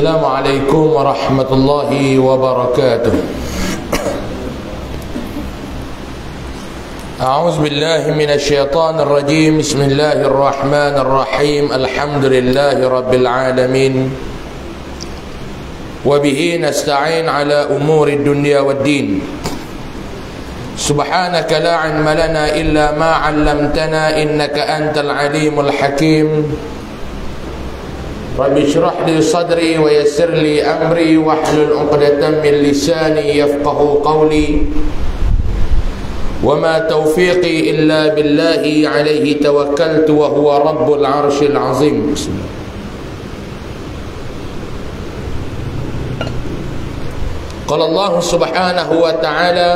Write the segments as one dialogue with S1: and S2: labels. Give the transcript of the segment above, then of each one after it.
S1: السلام عليكم ورحمة الله وبركاته. أعوذ بالله من الشيطان الرجيم. بسم الله الرحمن الرحيم. الحمد لله رب العالمين. وبه نستعين على أمور الدنيا والدين. سبحانك لا علم لنا إلا ما علمتنا إنك أنت العليم الحكيم. رب اشرح لي صدري ويسر لي أمري واحلل عقدة من لساني يفقه قولي. وما توفيقي إلا بالله عليه توكلت وهو رب العرش العظيم. بسم الله. قال الله سبحانه وتعالى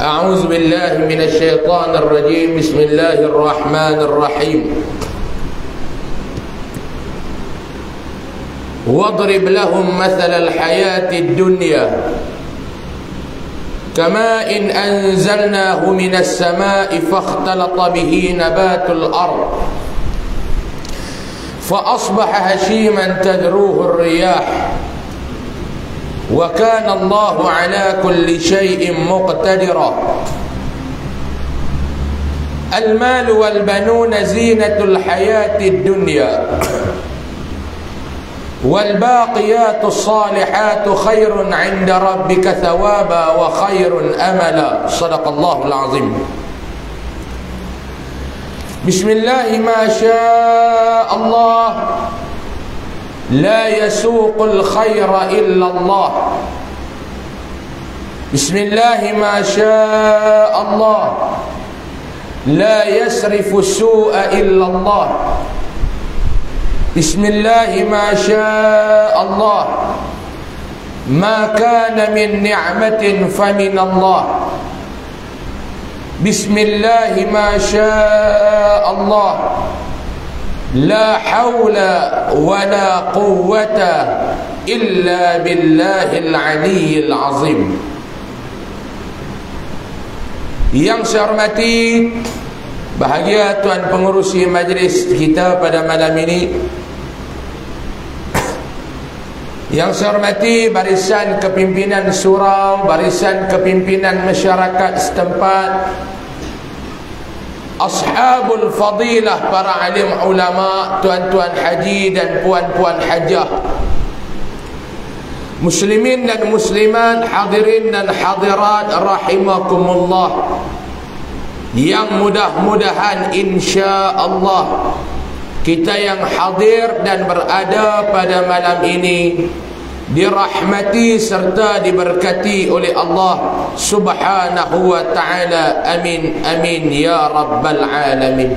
S1: أعوذ بالله من الشيطان الرجيم. بسم الله الرحمن الرحيم. واضرب لهم مثل الحياة الدنيا كماء إن أنزلناه من السماء فاختلط به نبات الأرض فأصبح هشيما تذروه الرياح وكان الله على كل شيء مقتدرا المال والبنون زينة الحياة الدنيا والباقيات الصالحات خير عند ربك ثوابا وخير أملا. صدق الله العظيم. بسم الله ما شاء الله. لا يسوق الخير إلا الله. بسم الله ما شاء الله. لا يسرف السوء إلا الله. بسم الله ما شاء الله ما كان من نعمة فمن الله بسم الله ما شاء الله لا حول ولا قوة إلا بالله العلي العظيم Yang saya hormati Bahagia Tuan Pengurusi Majlis kita pada malam ini yang saya hormati barisan kepimpinan surau Barisan kepimpinan masyarakat setempat Ashabul fadilah para alim ulama Tuan-tuan haji dan puan-puan hajah. Muslimin dan muslimat Hadirin dan hadirat Rahimakumullah. Yang mudah-mudahan insya Allah kita yang hadir dan berada pada malam ini dirahmati serta diberkati oleh Allah subhanahu wa ta'ala. Amin amin ya rabbal alamin.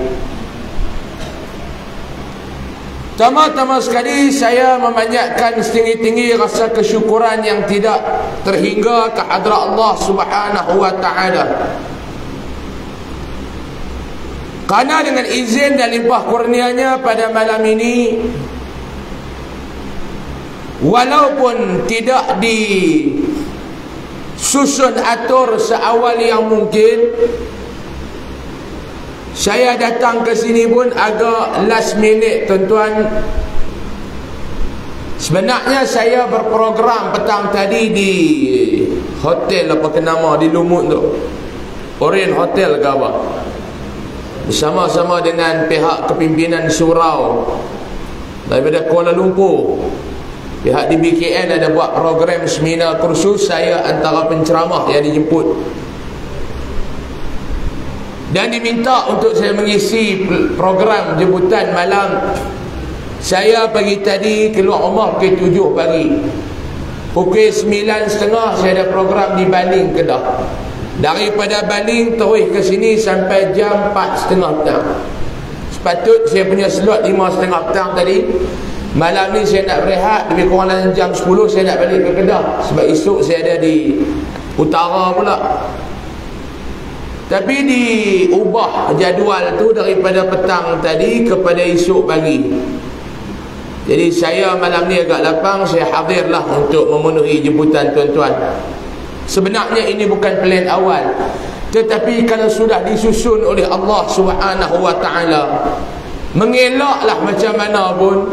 S1: Tama-tama sekali saya memanjatkan setinggi-tinggi rasa kesyukuran yang tidak terhingga ke hadrat Allah subhanahu wa ta'ala. Kerana dengan izin dan limpah kurnianya pada malam ini Walaupun tidak di susun atur seawal yang mungkin Saya datang ke sini pun agak last minute tuan-tuan. Sebenarnya saya berprogram petang tadi di hotel apa ke nama di Lumut tu. Orient Hotel ke apa? Bersama-sama dengan pihak kepimpinan surau daripada Kuala Lumpur pihak DBKN ada buat program seminar kursus saya antara penceramah yang dijemput dan diminta untuk saya mengisi program jemputan malam saya pagi tadi keluar rumah pukul 7 pagi pukul 9.30 saya ada program di Baling Kedah Daripada Baling terus ke sini sampai jam 4.30 petang. Sepatut saya punya slot 5.30 petang tadi. Malam ni saya nak berehat lebih kurang dalam jam 10 saya nak balik ke Kedah sebab esok saya ada di utara pula. Tapi diubah jadual tu daripada petang tadi kepada esok pagi. Jadi saya malam ni agak lapang saya hadirlah untuk memenuhi jemputan tuan-tuan. Sebenarnya ini bukan plan awal Tetapi kalau sudah disusun oleh Allah subhanahu wa ta'ala Mengelaklah macam mana pun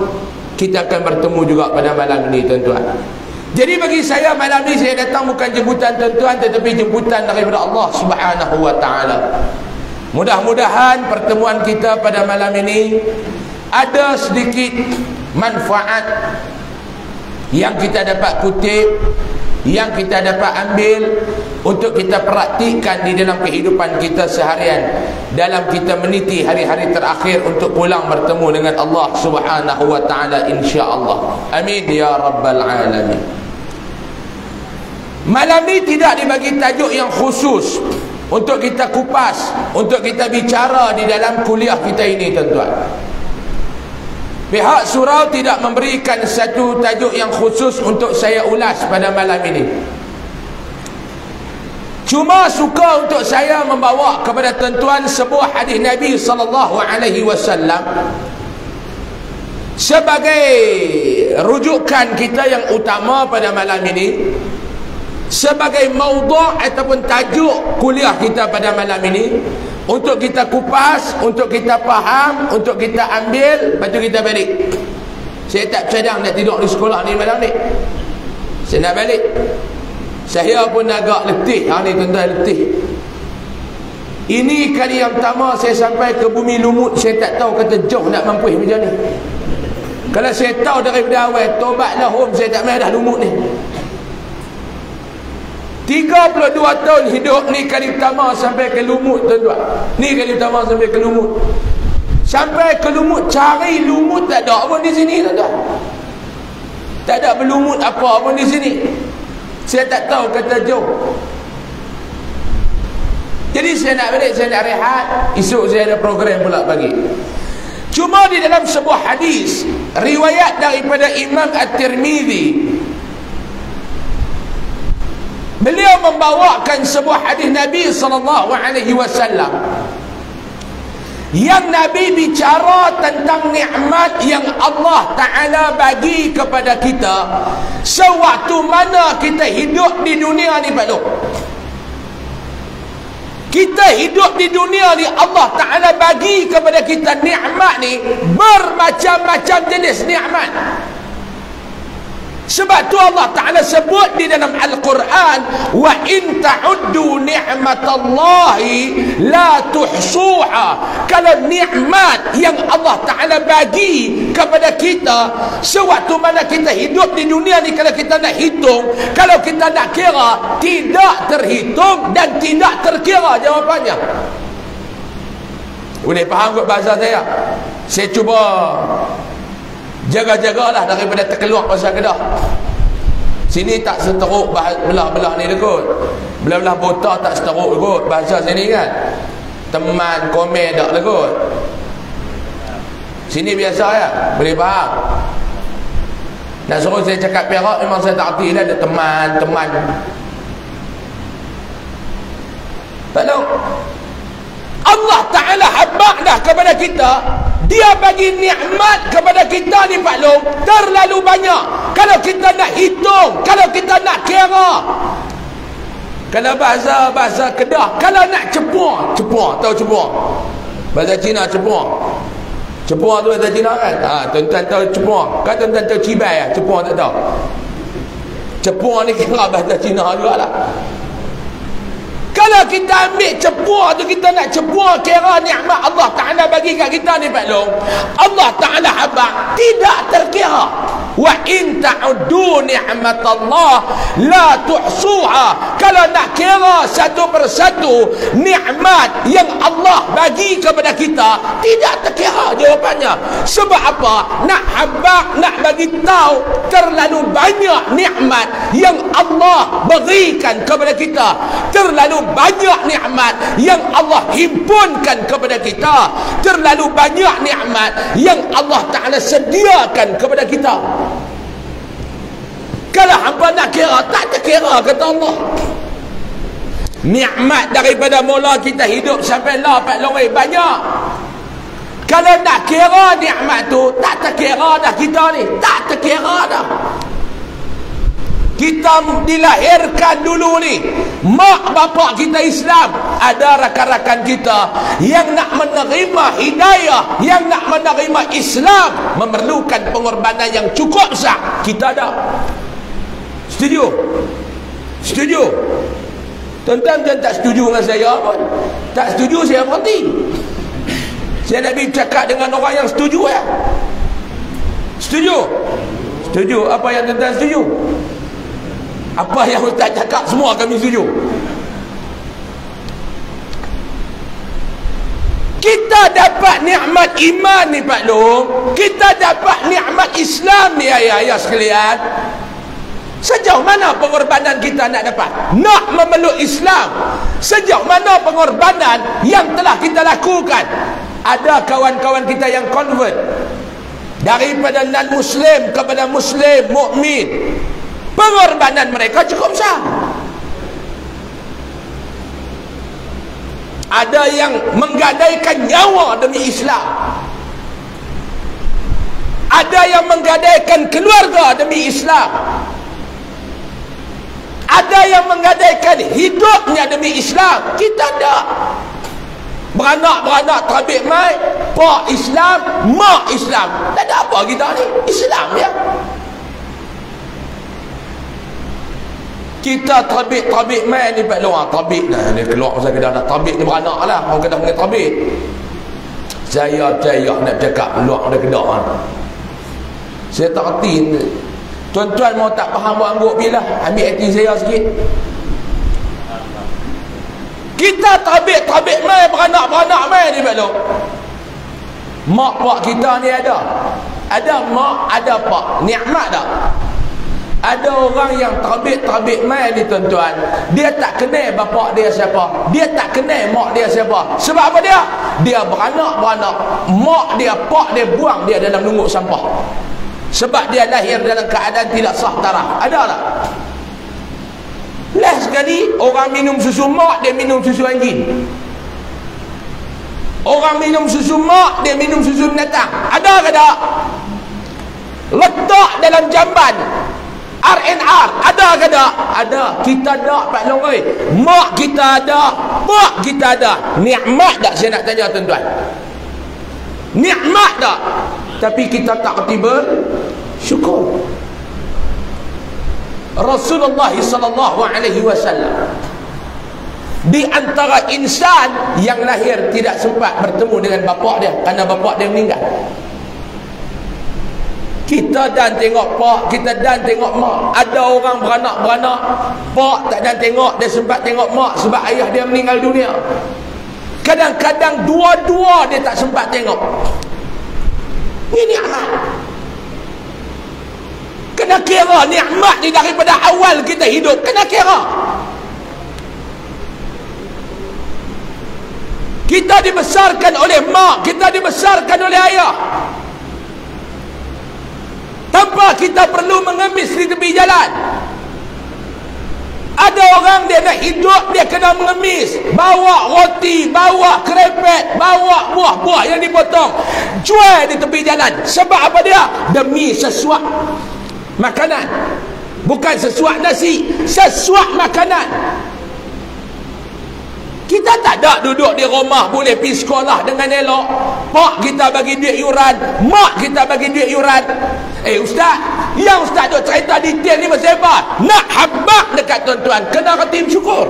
S1: Kita akan bertemu juga pada malam ini tuan-tuan. Jadi bagi saya malam ini saya datang bukan jemputan tuan-tuan Tetapi jemputan daripada Allah subhanahu wa ta'ala. Mudah-mudahan pertemuan kita pada malam ini Ada sedikit manfaat Yang kita dapat kutip yang kita dapat ambil untuk kita praktikkan di dalam kehidupan kita seharian dalam kita meniti hari-hari terakhir untuk pulang bertemu dengan Allah Subhanahu wa taala insya-Allah. Amin ya rabbal alamin. Malam ini tidak dibagi tajuk yang khusus untuk kita kupas, untuk kita bicara di dalam kuliah kita ini tuan-tuan. Pihak surau tidak memberikan satu tajuk yang khusus untuk saya ulas pada malam ini. Cuma suka untuk saya membawa kepada tuan-tuan sebuah hadis Nabi sallallahu alaihi wasallam sebagai rujukan kita yang utama pada malam ini sebagai maudhu' ataupun tajuk kuliah kita pada malam ini untuk kita kupas, untuk kita faham, untuk kita ambil, lepas tu kita balik. Saya tak cadang nak tidur di sekolah ni malam ni. Saya nak balik. Saya pun agak letih. Ha ni tuan-tuan letih. Ini kali yang pertama saya sampai ke bumi lumut, saya tak tahu kata jauh nak mampu macam ni. Kalau saya tahu daripada awal, tobatlah home, saya tak main dah lumut ni. 32 tahun hidup ni kali pertama sampai ke lumut tuan-tuan. Ni kali pertama sampai ke lumut. Sampai ke lumut cari lumut tak ada pun di sini tuan-tuan. Tak ada berlumut apa pun di sini. Saya tak tahu kata jauh. Jadi saya nak balik, saya nak rehat. Esok saya ada program pula pagi. Cuma di dalam sebuah hadis riwayat daripada Imam At-Tirmizi Beliau membawakan sebuah hadis Nabi sallallahu alaihi wasallam. Yang Nabi bicara tentang nikmat yang Allah Taala bagi kepada kita sewaktu mana kita hidup di dunia ni Pak kita hidup di dunia ni Allah Ta'ala bagi kepada kita nikmat ni bermacam-macam jenis nikmat sebab tu Allah Ta'ala sebut di dalam Al-Quran Wa in ta'uddu ni'matallahi La tuhsuha. Kalau nikmat yang Allah Ta'ala bagi kepada kita Sewaktu mana kita hidup di dunia ni Kalau kita nak hitung Kalau kita nak kira Tidak terhitung dan tidak terkira jawapannya. Boleh faham kot bahasa saya? Saya cuba Jaga-jagalah daripada terkeluar pasal kedah. Sini tak seteruk belah-belah ni dekut. Belah-belah bota tak seteruk dekut bahasa sini kan. Teman komen tak dekut. Sini biasa ya, boleh faham. Nak suruh saya cakap perak memang saya tak arti ada teman-teman. Tak tahu. Allah Ta'ala habak dah kepada kita. Dia bagi nikmat kepada kita ni Pak Long. Terlalu banyak. Kalau kita nak hitung kalau kita nak kira. Kalau bahasa bahasa kedah kalau nak cepuah cepuah tahu cepuah? Bahasa Cina cepuah. Cepuah tu bahasa Cina kan? Ha, tuan-tuan tahu cepuah. Kan tuan-tuan tahu cibai ya? cepuah tak tahu? Cepuah ni kira bahasa Cina juga lah kalau kita ambil cepuah tu kita nak cepuah kira nikmat Allah Ta'ala bagi kat kita ni Pak Long. Allah Ta'ala habak tidak terkira. Wa in ta'uddu ni'mat Allah la tuhsuha. Kalau nak kira satu persatu nikmat yang Allah bagi kepada kita tidak terkira jawapannya. Sebab apa? Nak habak, nak bagi tahu terlalu banyak nikmat yang Allah berikan kepada kita. Terlalu banyak nikmat yang Allah himpunkan kepada kita. Terlalu banyak nikmat yang Allah Ta'ala sediakan kepada kita. Kalau hampa nak kira tak terkira kata Allah. Nikmat daripada mula kita hidup sampai lah Pak Loreng banyak. Kalau nak kira nikmat tu tak terkira dah kita ni. Tak terkira dah kita dilahirkan dulu ni. Mak bapak kita Islam ada rakan-rakan kita yang nak menerima hidayah yang nak menerima Islam memerlukan pengorbanan yang cukup besar. Kita ada. Setuju? Setuju? Tuan-tuan jangan tak setuju dengan saya pun? Tak setuju saya berhenti saya nak bercakap dengan orang yang setuju ya setuju? Setuju. Apa yang tuan-tuan setuju apa yang Ustaz cakap semua kami setuju. Kita dapat nikmat iman ni Pak Long kita dapat nikmat Islam ni ayah-ayah sekalian. Sejauh mana pengorbanan kita nak dapat? Nak memeluk Islam. Sejauh mana pengorbanan yang telah kita lakukan? Ada kawan-kawan kita yang convert. Daripada non-muslim kepada muslim mukmin pengorbanan mereka cukup besar. Ada yang menggadaikan nyawa demi Islam. Ada yang menggadaikan keluarga demi Islam. Ada yang menggadaikan hidupnya demi Islam. Kita ada beranak-beranak tabik mai pak Islam mak Islam. Tak ada apa kita ni. Islam ya kita tabik-tabik main ni pak luar tabik dah. Ni keluar masa kedah dah tabik ni beranak lah. Orang kedah panggil tabik saya percaya nak cakap luar dari kedah ha. saya tak kerti tuan-tuan mau tak faham buat angguk bila ambil hati saya sikit. Kita tabik-tabik main beranak-beranak main ni pak luar mak pak kita ni ada. Ada mak ada pak. Nikmat tak ada orang yang terbit-terbit mai ni tuan-tuan. Dia tak kenal bapak dia siapa. Dia tak kenal mak dia siapa. Sebab apa dia? Dia beranak-beranak. Mak dia pak dia buang dia dalam nunggu sampah. Sebab dia lahir dalam keadaan tidak sah taraf. Ada tak? Last sekali orang minum susu mak dia minum susu anjing. Orang minum susu mak dia minum susu binatang. Ada ke tak? Letak dalam jamban RNR ada ke tak? ada. Kita ada Pak Long oi. Mak kita ada mak kita ada. Nikmat tak saya nak tanya tuan-tuan? Nikmat tak? Tapi kita tak tiba syukur. Rasulullah sallallahu alaihi wasallam. Di antara insan yang lahir tidak sempat bertemu dengan bapa dia kerana bapa dia meninggal kita dan tengok pak kita dan tengok mak. Ada orang beranak-beranak pak tak dan tengok dia sempat tengok mak sebab ayah dia meninggal dunia. Kadang-kadang dua-dua dia tak sempat tengok. Ini nikmat kena kira nikmat ni daripada awal kita hidup. Kena kira. Kita dibesarkan oleh mak kita dibesarkan oleh ayah tanpa kita perlu mengemis di tepi jalan. Ada orang dia nak hidup dia kena mengemis. Bawa roti bawa kerepet bawa buah-buah yang dipotong. Jual di tepi jalan. Sebab apa dia? Demi sesuap makanan. Bukan sesuap nasi sesuap makanan kita tak ada duduk di rumah boleh pergi sekolah dengan elok. Mak kita bagi duit yuran. Mak kita bagi duit yuran. Eh ustaz, yang ustaz duk cerita detail ni pasal apa? Nak habak dekat tuan-tuan. Kena ketim syukur.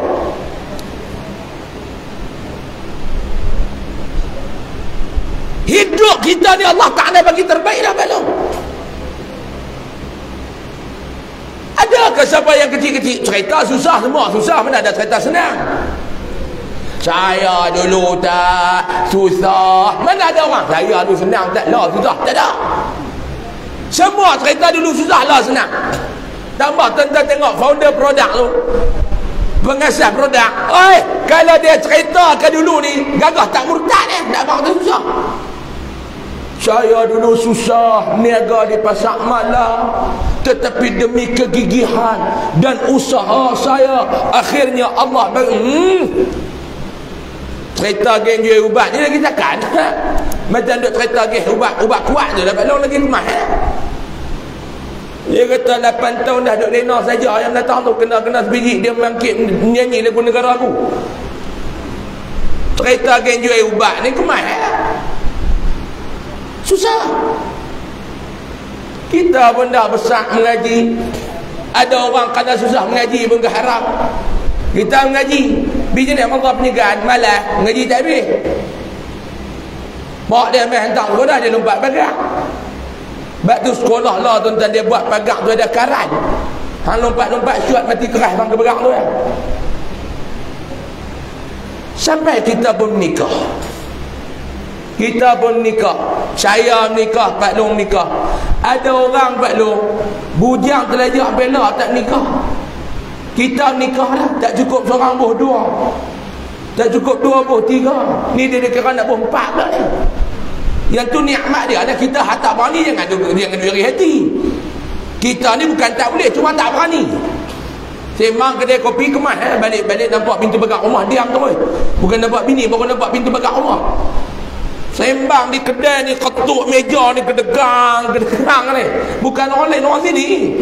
S1: Hidup kita ni Allah Ta'ala bagi terbaik dah belum? Adakah siapa yang kecil-kecil cerita susah semua? Susah mana ada cerita senang? Saya dulu tak susah. Mana ada orang? Saya dulu senang. Tak lah susah. Tak ada. Semua cerita dulu susah lah senang. Tambah tentang tengok founder produk tu. Pengasas produk. Oi kalau dia cerita ke dulu ni gagah tak murtad eh. Tak apa susah. Saya dulu susah niaga di pasar malam. Tetapi demi kegigihan dan usaha saya akhirnya Allah bagi hmm, cerita geng jual ubat. Ni lagi takkan macam duk cerita geng ubat ubat kuat tu dapat long lagi rumah eh? dia kata 8 tahun dah duk lena saja. Yang datang tu kena-kena sebiji. Dia mangkit nyanyi lagu negara aku. Cerita geng jual ubat ni kemah eh? susah. Kita pun dah besar mengaji. Ada orang kena susah mengaji pun keharap kita mengaji Bila ni Allah penyegat malah Mengaji tak habis. Mak dia main hantar pun dah Dia lompat pagar Sebab tu sekolah lah tuan-tuan Dia buat pagar tu ada karan Hang lompat-lompat syuat mati keras Bang ke pagar tu ya. Sampai kita pun menikah kita pun nikah. Saya nikah Pak Long nikah. Ada orang Pak Long bujang terlajak bela tak nikah kita nikah lah tak cukup seorang buah dua. Tak cukup dua buah tiga. Ni dia, kira nak buah empat pula ni. Yang tu nikmat dia. Ada kita tak berani jangan jangan diri hati. Kita ni bukan tak boleh cuma tak berani. Sembang kedai kopi kemas eh? Balik-balik nampak pintu pegang rumah Diam terus Bukan nampak bini Baru nampak pintu pegang rumah. Sembang di kedai ni Ketuk meja ni Kedegang Kedegang ni. Bukan orang lain Orang sini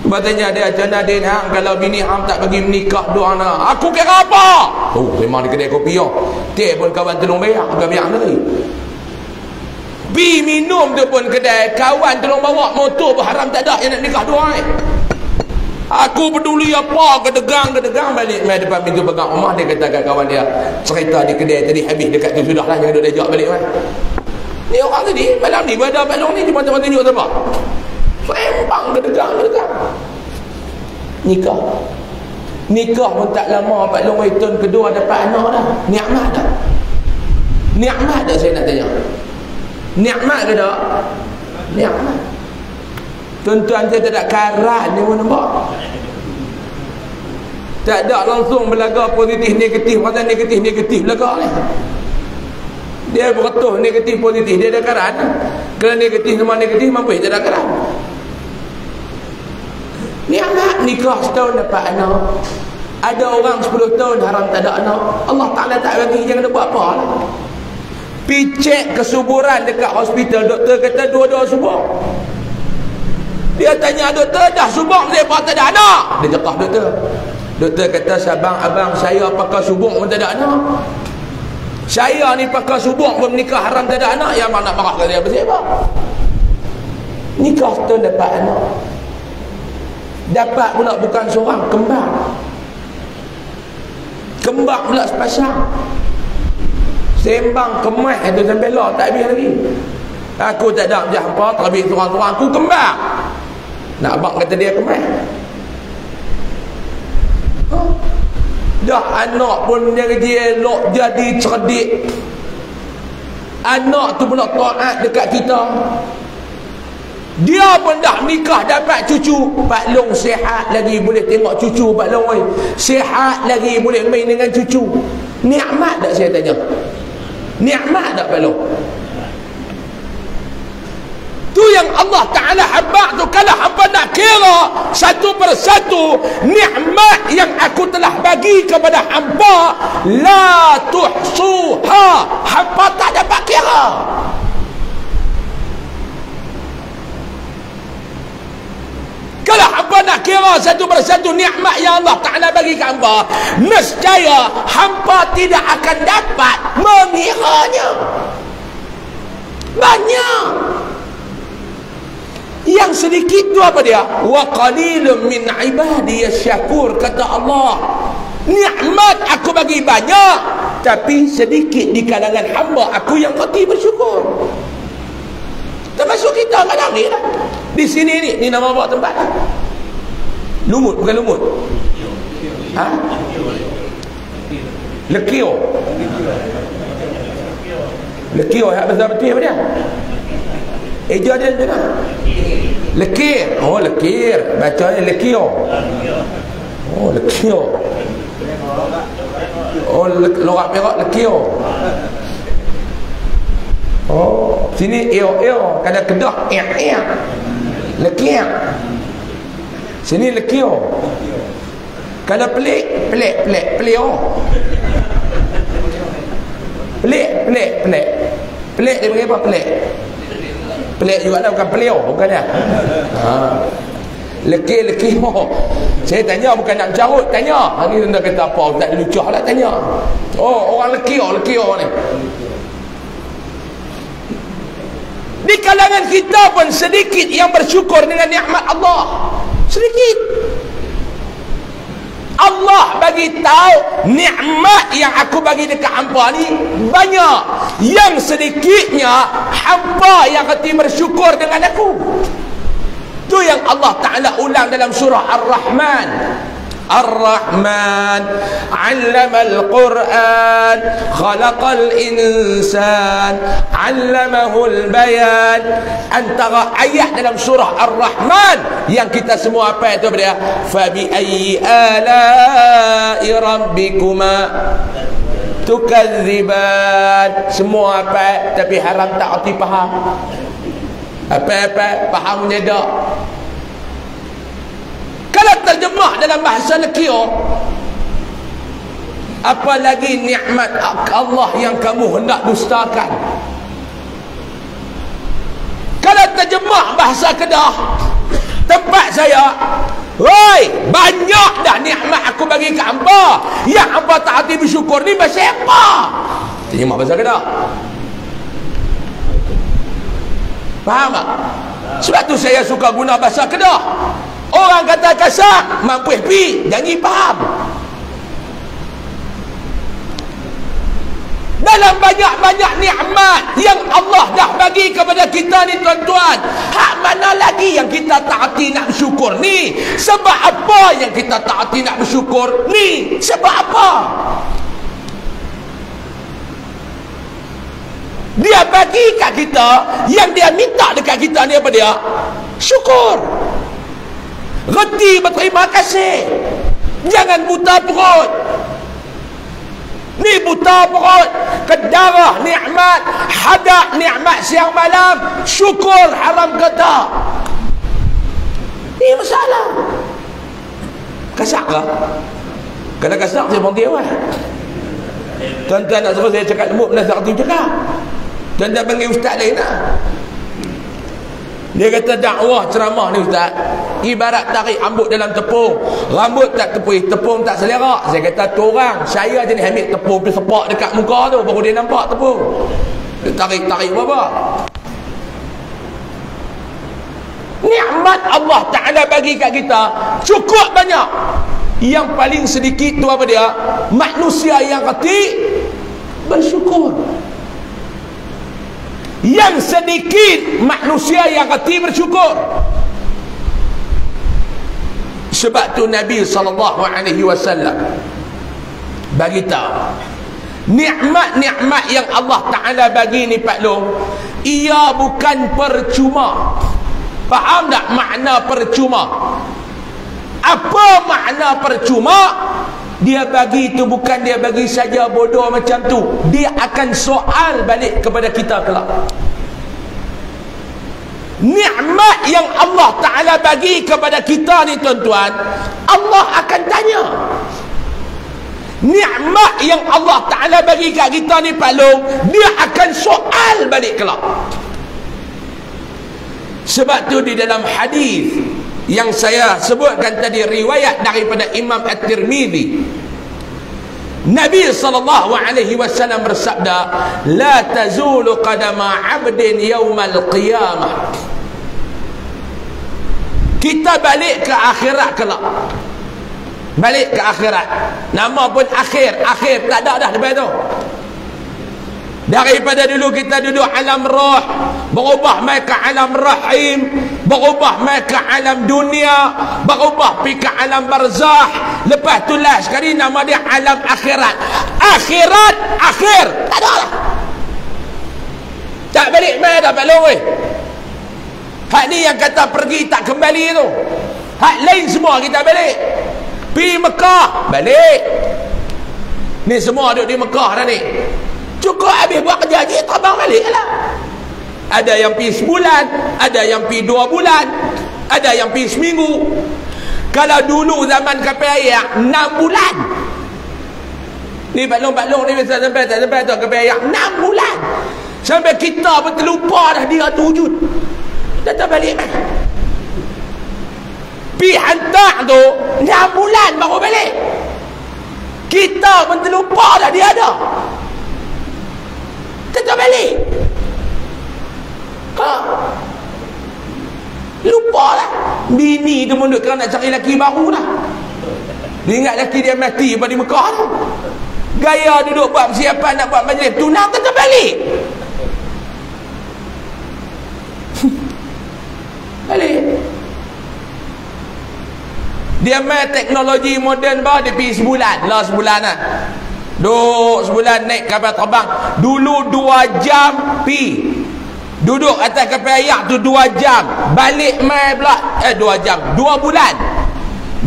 S1: Katanya dia jana din hang kalau bini hang tak bagi menikah dua anak. Aku kira apa? Oh, memang di kedai kopi yo. Dia pun kawan tolong bayar ke biar ni. Bi minum tu pun kedai kawan tolong bawa motor pun haram tak ada yang nak nikah dua ni. Aku peduli apa kedegang kedegang balik mai depan pintu pegang rumah dia kata kat kawan dia cerita di kedai tadi habis dekat tu sudahlah jangan duk lejak balik mai. Ni orang tadi malam ni pada balong ni cuma tengok tunjuk apa? Sembang kedegang-kedegang Nikah. Nikah pun tak lama Pak Long Waiton kedua dapat anak dah. Ni'mat tak? Ni'mat tak saya nak tanya? Ni'mat ke tak? Ni'mat. Tuan-tuan saya tak karat ni pun nampak. Tak ada langsung belaga positif negatif. Masa negatif negatif belaga ni. Dia beretuh negatif positif. Dia ada karat. Kalau negatif semua negatif mampu. Dia ada karat Ni anak nikah setahun dapat anak. Ada orang 10 tahun haram tak ada anak. Allah Ta'ala tak bagi jangan buat apa. Picek kesuburan dekat hospital. Doktor kata dua-dua subur. dia tanya doktor dah subuh mereka tak ada anak dia cakap doktor doktor kata sabang abang saya pakai subuh pun tak ada anak saya ni pakai subuh pun menikah haram tak ada anak yang mana marah kata apa siapa nikah tu dapat anak dapat pula bukan seorang kembar kembar pula sepasang. Sembang kemah itu sampai lah tak habis lagi. Aku tak ada macam apa habis seorang-seorang aku kembar nak abang kata dia kemah dah anak pun dia kerja elok jadi cerdik. Anak tu pula taat dekat kita dia pun dah nikah dapat cucu. Pak Long sihat lagi boleh tengok cucu Pak Long oi. Sihat lagi boleh main dengan cucu. Nikmat tak saya tanya? Nikmat tak Pak Long? Tu yang Allah Ta'ala habak tu Kalau hamba nak kira Satu persatu Nikmat yang aku telah bagi kepada hamba La tuhsuha. Hamba tak dapat kira Kalau hamba nak kira satu persatu nikmat yang Allah Ta'ala bagi ke hamba Nescaya hamba tidak akan dapat mengiranya. Banyak. Yang sedikit tu apa dia? Wa qalilun min ibadi syakur Kata Allah. Nikmat aku bagi banyak Tapi sedikit di kalangan hamba aku yang reti bersyukur Termasuk kita kadang ni lah. Di sini ni, ni nama bawa tempat. Lumut, bukan lumut. Ha? Lekio. Lekio, yang besar betul apa dia? Eja dia mana? Lekir. Oh, lekir. Bacanya lekio. Oh, lekio. Oh, lorak perak lekio. Oh, sini eo eo kada kedah ek ek. Lekiak. Sini lekio. Kalau pelik, pelik, pelik, oh. Pelik, pelik, pelik. Pelik dia panggil apa pelik? Pelik juga lah bukan pelik oh, bukan dia. Ha. Leki, leki oh. Saya tanya bukan nak carut, tanya. Hari ni kata apa? Tak lucu lah tanya. Oh, orang leki oh, oh ni. Di kalangan kita pun sedikit yang bersyukur dengan nikmat Allah. Sedikit. Allah bagi tahu nikmat yang aku bagi dekat hamba ni banyak. Yang sedikitnya hamba yang hati bersyukur dengan aku. Tu yang Allah Taala ulang dalam surah Ar-Rahman. الرحمن علم القرآن خلق الإنسان علمه البيان antara ayat dalam surah Ar-Rahman yang kita semua apa itu dia fabi ayyi ala'i rabbikuma tukadziban semua apa tapi haram tak arti faham apa-apa fahamnya tak kalau terjemah dalam bahasa lekio apalagi nikmat Allah yang kamu hendak dustakan kalau terjemah bahasa kedah tempat saya Woi, banyak dah nikmat aku bagi ke hamba. Yang hamba tak hati bersyukur ni bahasa apa? Terjemah bahasa kedah. Faham tak? Sebab tu saya suka guna bahasa kedah. Orang kata kasar Mampu happy Jangan faham. Dalam banyak-banyak nikmat Yang Allah dah bagi kepada kita ni tuan-tuan Hak mana lagi yang kita tak hati nak bersyukur ni? Sebab apa yang kita tak hati nak bersyukur ni? Sebab apa? Dia bagi kat kita Yang dia minta dekat kita ni apa dia? Syukur Reti berterima kasih. Jangan buta perut. Ni buta perut. Kedarah nikmat. Hadak nikmat siang malam. Syukur haram kata. Ni masalah. Kasak ke? Kalau kasak saya panggil awak. Tuan-tuan nak suruh saya cakap lembut. Mana tak cakap? Tuan-tuan panggil ustaz lain lah. Dia kata dakwah ceramah ni ustaz. Ibarat tarik rambut dalam tepung. Rambut tak tepung tepung tak selera saya kata tu orang saya jenis ambil tepung pergi sepak dekat muka tu baru dia nampak tepung. Dia tarik-tarik apa nikmat Allah Ta'ala bagi kat kita cukup banyak. Yang paling sedikit tu apa dia? Manusia yang ketik bersyukur yang sedikit manusia yang hati bersyukur. Sebab tu Nabi sallallahu alaihi wasallam bagi tahu nikmat-nikmat yang Allah Taala bagi ni Pak Long ia bukan percuma. Faham tak makna percuma? Apa makna percuma dia bagi itu bukan dia bagi saja bodoh macam tu. Dia akan soal balik kepada kita kelak. Nikmat yang Allah Ta'ala bagi kepada kita ni tuan-tuan Allah akan tanya. Nikmat yang Allah Ta'ala bagi kat kita ni Pak Long dia akan soal balik kelak. Sebab tu di dalam hadis yang saya sebutkan tadi riwayat daripada Imam At-Tirmizi Nabi sallallahu alaihi wasallam bersabda la tazulu qadama 'abdin yaumal qiyamah. Kita balik ke akhirat kelak. Balik ke akhirat. Nama pun akhir. Akhir tak ada dah lepas tu daripada dulu kita duduk alam roh berubah mai ke alam rahim berubah mai ke alam dunia berubah pergi ke alam barzah. Lepas tu lah sekali nama dia alam akhirat. Akhirat akhir. Tak ada lah. Tak balik mai dah Pak Long hak ni yang kata pergi tak kembali tu. Hak lain semua kita balik. Pergi Mekah balik. Ni semua duduk di Mekah dah ni cukup habis buat kerja haji terbang balik lah. Ada yang pergi sebulan ada yang pergi dua bulan ada yang pergi seminggu. Kalau dulu zaman air enam bulan. Ni Pak Long ni biasa sampai tak sampai tu air enam bulan. Sampai kita pun terlupa dah dia tu wujud. Datang balik mana pergi hantar tu enam bulan baru balik. Kita pun terlupa dah dia ada Tetap balik. Ha. Lupa lah. Bini tu pun nak cari lelaki baru lah Dia ingat lelaki dia mati pada Mekah tu. Gaya duduk buat persiapan nak buat majlis. Tunang tetap balik. Balik. Dia main teknologi moden baru Dia pergi sebulan. Lah sebulan lah Duduk sebulan naik kapal terbang. Dulu dua jam pi. Duduk atas kapal ayak tu dua jam. Balik mai pula Eh dua jam. Dua bulan.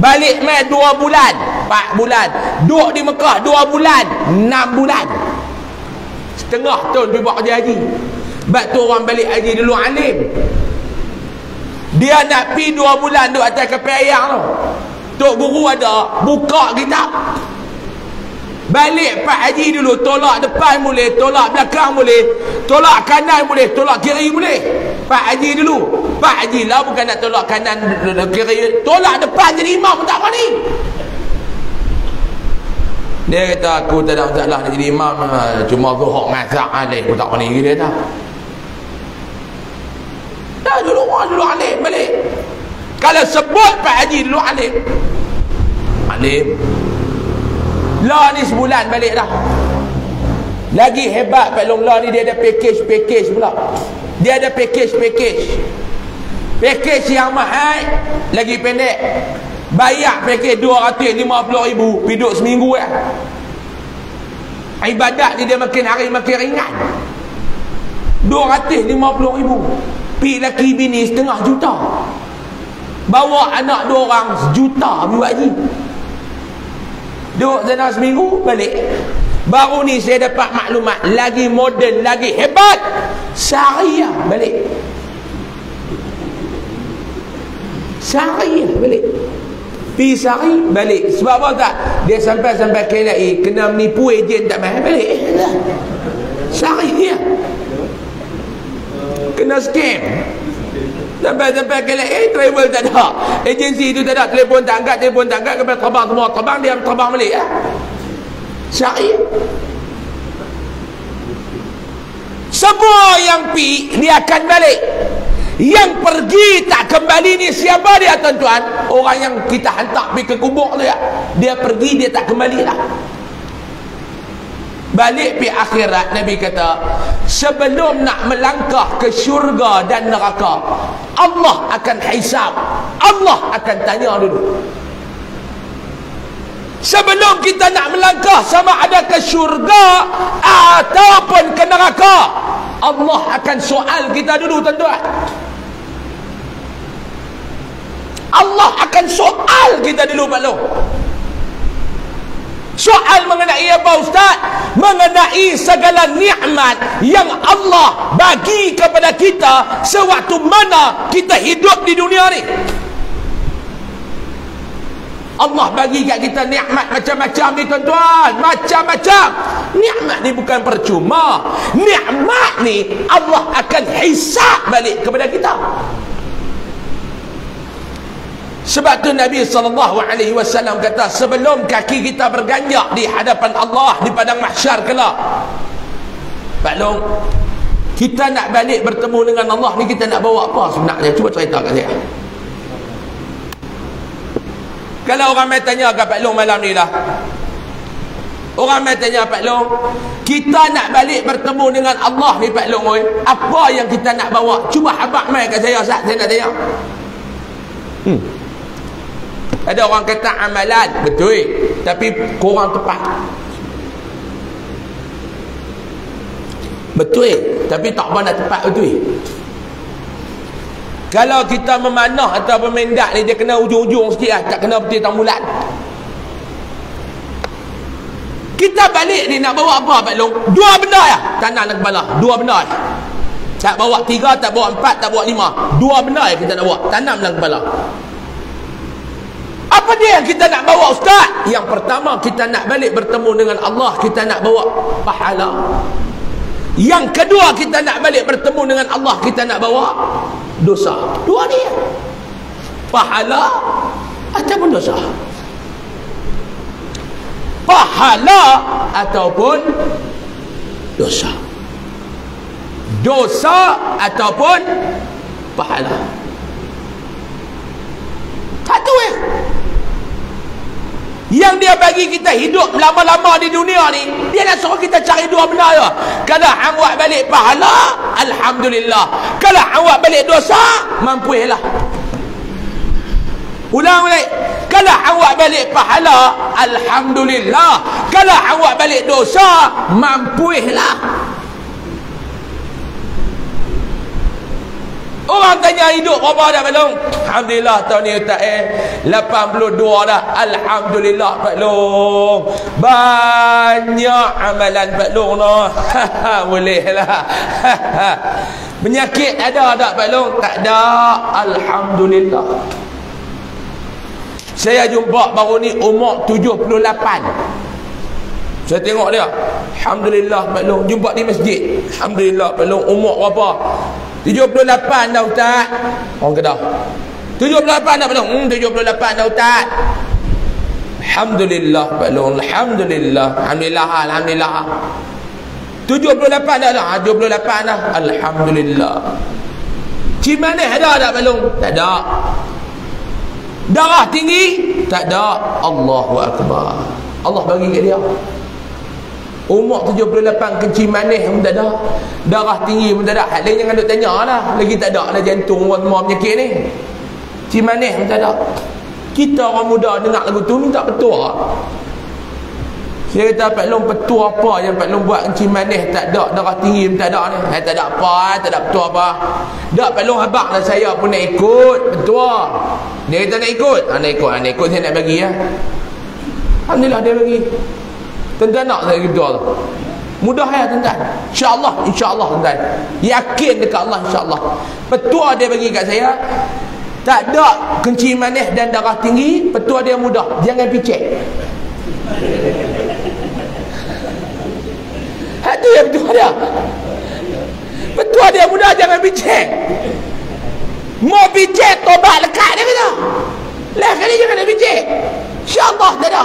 S1: Balik mai dua bulan. Empat bulan. Duduk di Mekah dua bulan. Enam bulan. Setengah tahun pergi buat kerja haji. Sebab tu orang balik haji dulu alim. Dia nak pi dua bulan duduk atas kapal ayak tu. Tok guru ada Buka kitab Balik Pak Haji dulu Tolak depan boleh Tolak belakang boleh Tolak kanan boleh Tolak kiri boleh. Pak Haji dulu. Pak Haji lah bukan nak tolak kanan kiri. Tolak depan jadi imam pun tak berani Dia kata aku tak ada masalah nak jadi imam Cuma zuhuk masak alik Aku tak berani dia tak Dah dulu orang dulu alim balik. Kalau sebut Pak Haji dulu alim Alim Lah ni sebulan balik dah. Lagi hebat Pak Long Lah ni dia ada package-package pula. Dia ada package-package Package. Yang mahal Lagi pendek. Bayar package RM250,000 Piduk seminggu ya. Ibadat ni dia makin hari makin ringan. RM250,000 Pi laki bini setengah juta. Bawa anak dua orang sejuta Buat haji Duduk sana seminggu balik. Baru ni saya dapat maklumat. Lagi moden, lagi hebat. Syariah balik. Syariah balik. Pi sari balik. Sebab apa tak? Dia sampai-sampai KLI Kena menipu ejen tak main. Balik. Syariah. Kena scam Sampai-sampai kelek eh travel tak ada. Agensi itu tak ada, telefon tak angkat, telefon tak angkat, kena terbang semua. Terbang dia terbang balik ya. Syahir. Semua yang pi dia akan balik. Yang pergi tak kembali ni siapa dia tuan-tuan? Orang yang kita hantar pergi ke kubur tu ya. Dia pergi dia tak kembali lah balik pi akhirat Nabi kata sebelum nak melangkah ke syurga dan neraka Allah akan hisab. Allah akan tanya dulu. Sebelum kita nak melangkah sama ada ke syurga ataupun ke neraka Allah akan soal kita dulu tuan-tuan. Allah akan soal kita dulu Long Soal mengenai apa Ustaz? Mengenai segala nikmat yang Allah bagi kepada kita sewaktu mana kita hidup di dunia ni. Allah bagi kat kita nikmat macam-macam ni tuan-tuan. Macam-macam. Nikmat ni bukan percuma. Nikmat ni Allah akan hisap balik kepada kita. Sebab tu Nabi sallallahu alaihi wasallam kata sebelum kaki kita berganjak di hadapan Allah di padang mahsyar kelak. Pak Long, kita nak balik bertemu dengan Allah ni kita nak bawa apa sebenarnya? Cuba cerita kat saya. Kalau orang mai tanya kat Pak Long malam ni lah. Orang mai tanya Pak Long, kita nak balik bertemu dengan Allah ni Pak Long oi. Apa yang kita nak bawa? Cuba habaq mai kat saya Ustaz, saya nak tanya. Hmm. Ada orang kata amalan. Betul. Tapi kurang tepat. Betul. Tapi tak pernah tepat betul. Kalau kita memanah Atau pemendak ni Dia kena ujung-ujung sikit lah. Tak kena betul tambulan Kita balik ni Nak bawa apa Pak Long? Dua benda ya Tanah dan kepala. Dua benda ya tak bawa tiga, tak bawa empat, tak bawa lima. Dua benda yang kita nak bawa. Tanam dalam kepala. Apa dia yang kita nak bawa ustaz? Yang pertama kita nak balik bertemu dengan Allah, kita nak bawa pahala. Yang kedua kita nak balik bertemu dengan Allah, kita nak bawa dosa. Dua ni. Pahala ataupun dosa. Pahala ataupun dosa. Dosa ataupun pahala. Satu eh yang dia bagi kita hidup lama-lama di dunia ni dia nak suruh kita cari dua benda ya kalau hang buat balik pahala alhamdulillah. Kalau hang buat balik dosa mampulah ulang balik kalau buat balik pahala alhamdulillah. Kalau buat balik dosa mampulah Orang tanya hidup berapa dah Long? Alhamdulillah tahun ni Ustaz eh 82 dah. Alhamdulillah Pak Long. Banyak amalan Pak Long no. Boleh lah. Penyakit ada tak Pak Long? Tak ada. Alhamdulillah. Saya jumpa baru ni umur 78. Saya tengok dia. Alhamdulillah Pak Long jumpa di masjid. Alhamdulillah Pak Long umur berapa? 78 dah Ustaz. Orang Kedah. 78 dah belum? Hmm 78 dah Ustaz. Alhamdulillah belum Alhamdulillah. Alhamdulillah Alhamdulillah. 78 dah dah. 78 dah. Alhamdulillah. Cimanih ada tak belum? Tak ada. Darah tinggi? Tak ada. Allahu Akbar. Allah bagi kat dia Umur 78 kencing manis pun tak ada. Darah tinggi pun tak ada. Hal lain jangan duk tanya lah. Lagi tak ada lah jantung orang semua penyakit ni. Kencing manis pun tak ada. Kita orang muda dengar lagu tu minta petua. Saya kata Pak Long petua apa yang Pak Long buat kencing manis tak ada. Darah tinggi pun tak ada ni. Eh, tak ada apa. Eh, tak ada petua apa. Tak Pak Long habak lah saya pun nak ikut petua. Dia kata nak ikut. Ha, nak ikut. Ha, nak ikut saya nak bagi ya. Alhamdulillah dia bagi. Tuan-tuan nak saya berdoa Mudah ya tuan-tuan? InsyaAllah InsyaAllah tuan-tuan. Yakin dekat Allah insyaAllah. Petua dia bagi kat saya Tak ada kencing manis dan darah tinggi Petua dia mudah. Jangan picek Itu yang petua dia. Petua dia mudah Jangan picek mau bijak tobat lekat dia kata. Lah kali jangan nak bijak insyaAllah tak ada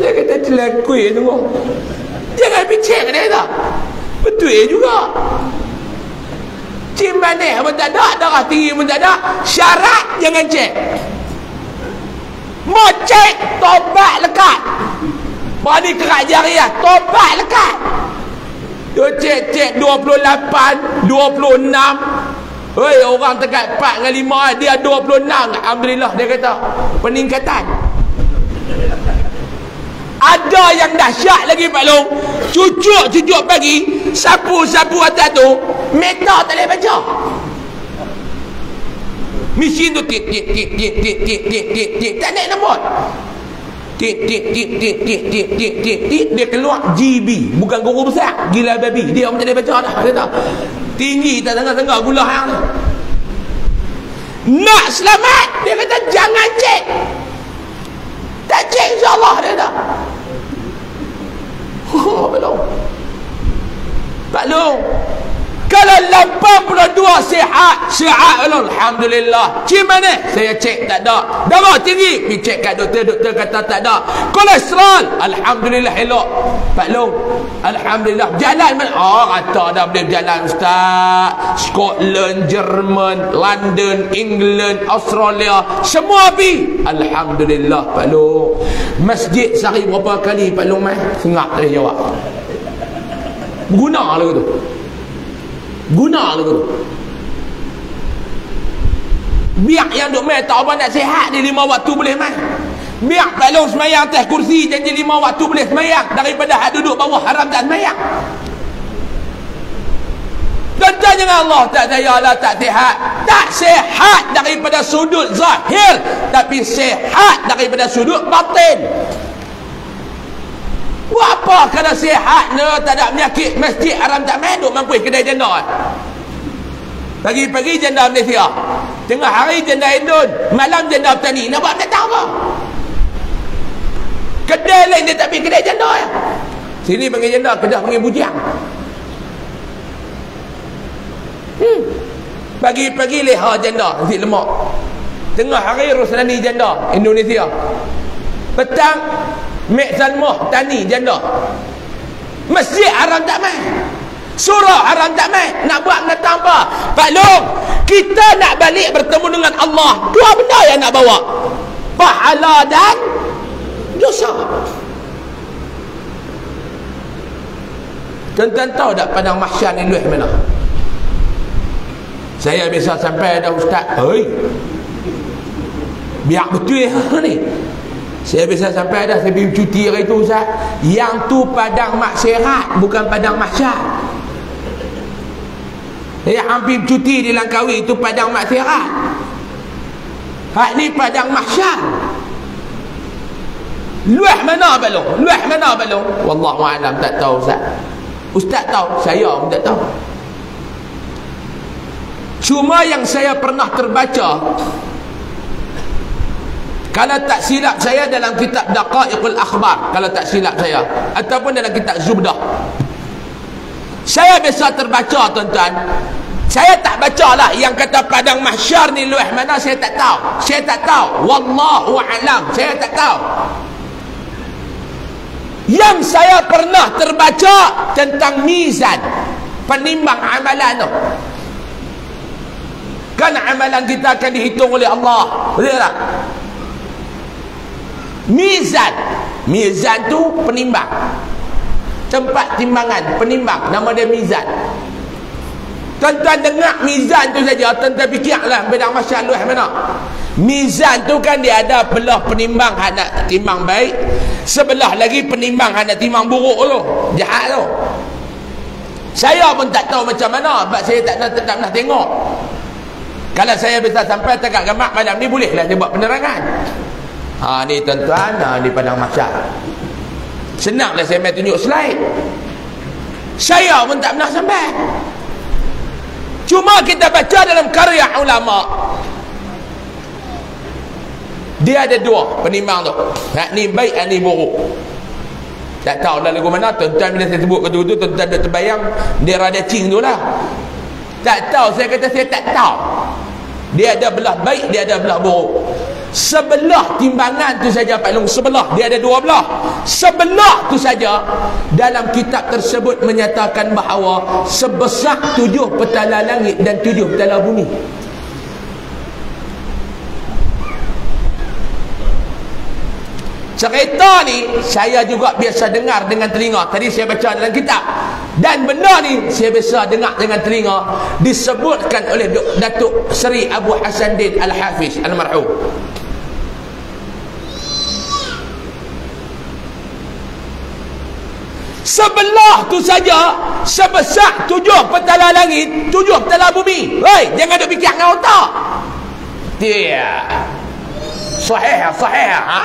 S1: dia kata celakui tunggu. Jangan bijak dia kata betul juga. Cik manis pun tak ada darah tinggi pun tak ada. Syarat jangan cek. Mau cek tobat lekat. Bani kerak jariah Tobat lekat. Dia cek-cek 28 26 Hei orang dekat 4 dengan 5 Dia 26 Alhamdulillah dia kata. Peningkatan Ada yang dahsyat lagi Pak Long Cucuk-cucuk pagi Sapu-sapu atas tu Meta tak boleh baca Mesin tu tik tik tik tik tik tik tik tik tik tak naik nombor tik tik tik tik tik tik tik tik tik dia keluar GB bukan guru besar gila babi dia macam dia baca dah kata tinggi tak tengah-tengah gula hang tu nak selamat dia kata jangan cek tak cek insyaAllah dia kata Homem não. Vai não. Kalau 82 sihat. Sihat Alhamdulillah. Cik mana? Saya cek tak ada. Darah tinggi. Pergi cek kat doktor doktor kata tak ada. Kolesterol. Alhamdulillah elok. Pak Long. Alhamdulillah. Jalan mana? Oh kata dah boleh jalan Ustaz. Scotland Jerman London England Australia. Semua pergi Alhamdulillah Pak Long. Masjid sehari berapa kali Pak Long mai? Sengak tak jawab. Guna lah tu guna ke tu? Biar yang duk main tak apa nak sihat di lima waktu boleh main. Biar pelong semayang atas kursi janji lima waktu boleh semayang. Daripada hak duduk bawah haram tak semayang. Tentang dengan Allah tak saya lah tak sihat. Tak sihat daripada sudut zahir tapi sihat daripada sudut batin Buat apa kena sihat ni tak ada penyakit. Masjid haram tak main duk mampu kedai janda. Pagi-pagi janda Malaysia. Tengah hari janda Indon. Malam janda petani nak buat tahu apa? Kedai lain dia tak pergi kedai janda ya. sini panggil janda kedai panggil bujang. Hmm. pagi-pagi leha janda nasi lemak. Tengah hari Ruslani janda Indonesia. Petang Mek Salmah tani janda. Masjid haram tak mai. Surah haram tak mai. Nak buat nak apa? Pak Long, kita nak balik bertemu dengan Allah. Dua benda yang nak bawa. Pahala dan dosa. Tuan-tuan tahu tak padang mahsyar ni luih mana? Saya biasa sampai ada ustaz. Oi. Biar betul ni. Saya bisa sampai dah saya pergi cuti hari tu Ustaz. Yang tu padang maksiat bukan padang mahsyar. Saya hampir cuti di Langkawi itu padang maksiat. Hak ni padang mahsyar. Luah mana belum? Luah mana belum? Wallahu a'lam tak tahu Ustaz. Ustaz tahu, saya pun tak tahu. Cuma yang saya pernah terbaca kalau tak silap saya dalam kitab Daqaiqul Akhbar. Kalau tak silap saya. Ataupun dalam kitab Zubdah. Saya biasa terbaca tuan-tuan. Saya tak baca lah Yang kata padang mahsyar ni luah mana Saya tak tahu. Saya tak tahu. Wallahu alam. Saya tak tahu. Yang saya pernah terbaca Tentang mizan Penimbang amalan tu. Kan amalan kita akan dihitung oleh Allah. Betul tak? Mizan. Mizan tu penimbang. Tempat timbangan Penimbang. Nama dia Mizan. Tuan-tuan dengar Mizan tu saja. Tuan-tuan fikirlah Bedang masyarakat mana Mizan tu kan dia ada Belah penimbang Nak timbang baik. Sebelah lagi penimbang Nak timbang buruk tu. Jahat tu. Saya pun tak tahu macam mana. Sebab saya tak, tak, tak, tak pernah tengok. Kalau saya bisa sampai Tegak gamak malam ni Bolehlah dia buat penerangan Ha ni tuan-tuan, ha ni padang mahsyar. Senanglah saya mai tunjuk slide. Saya pun tak pernah sampai. Cuma kita baca dalam karya ulama. Dia ada dua penimbang tu. Hak ni baik, hak ni buruk. Tak tahu dah lagu mana tuan-tuan bila saya sebut kata tu tuan-tuan dah terbayang dia rada cing tu lah. Tak tahu saya kata saya tak tahu. dia ada belah baik dia ada belah buruk sebelah timbangan tu saja Pak Long. Sebelah. Dia ada dua belah. Sebelah tu saja dalam kitab tersebut menyatakan bahawa sebesar tujuh petala langit dan tujuh petala bumi. Cerita ni saya juga biasa dengar dengan telinga. Tadi saya baca dalam kitab. Dan benda ni saya biasa dengar dengan telinga. Disebutkan oleh Datuk Seri Abu Hasan Din Al-Hafiz Al-Marhum Sebelah tu saja sebesar tujuh petala langit, tujuh petala bumi. Hei, jangan duk fikir dengan otak. Dia. Sahih, sahih. Ha?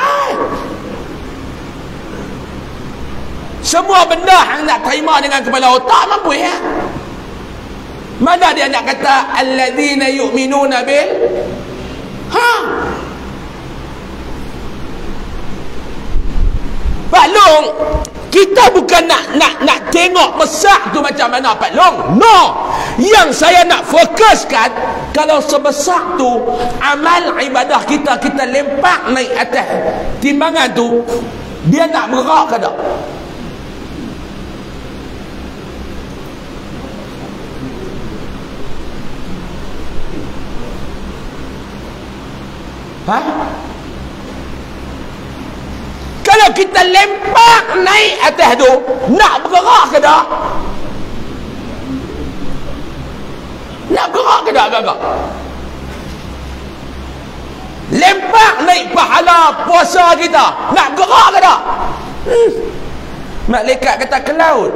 S1: Semua benda yang nak terima dengan kepala otak mampu ya. Mana dia nak kata alladzina yu'minuna bil Ha? Balung kita bukan nak nak nak tengok besar tu macam mana Pak Long. No. Yang saya nak fokuskan kalau sebesar tu amal ibadah kita kita lempak naik atas timbangan tu dia nak bergerak ke tak? Ha? Kalau kita lempak naik atas tu, nak bergerak ke tak? Nak bergerak ke tak agak Lempak naik pahala puasa kita, nak bergerak ke tak? Hmm. Malaikat kata ke laut.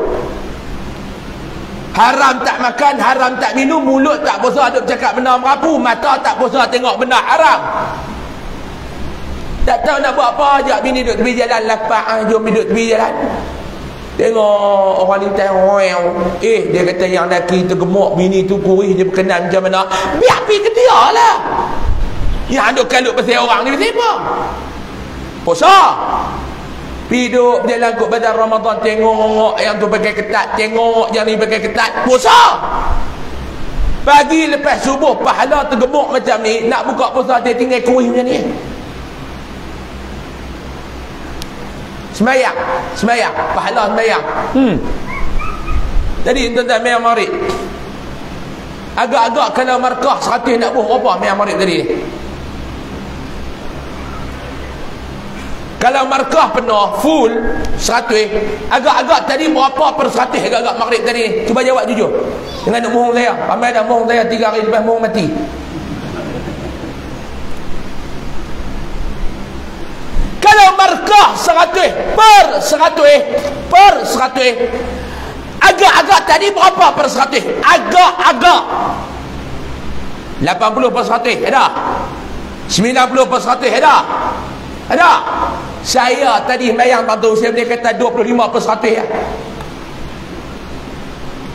S1: Haram tak makan, haram tak minum, mulut tak puasa duk cakap benda merapu, mata tak puasa tengok benda haram. Tak tahu nak buat apa ajak bini duduk tepi jalan lapak ah jom duduk tepi jalan. Tengok orang ni tengok Eh dia kata yang lelaki tu gemuk Bini tu kurih dia berkenan macam mana? Biar pergi ke dia lah. Yang ada kalut pasal orang ni Pasal apa? Puasa. Pergi duduk berjalan kot badan Ramadan Tengok yang tu pakai ketat Tengok yang ni pakai ketat Puasa. Pagi lepas subuh Pahala tergemuk macam ni. Nak buka puasa dia tinggal kurih macam ni Semayang Semayang Pahala semayang Hmm. Jadi tuan-tuan Mayang Marid Agak-agak kalau markah Seratus nak buh Berapa Mayang Marid tadi. Kalau markah penuh Full Seratus. Agak-agak tadi Berapa per seratus Agak-agak Marid tadi. Cuba jawab jujur. Dengan nak bohong saya Ramai dah bohong saya Tiga hari lepas bohong mati kalau markah seratus per seratus per seratus. Agak-agak tadi berapa per seratus? Agak-agak. 80 per seratus ada 90 per seratus ada ada saya tadi mayang tahu saya boleh kata 25 per seratus ya.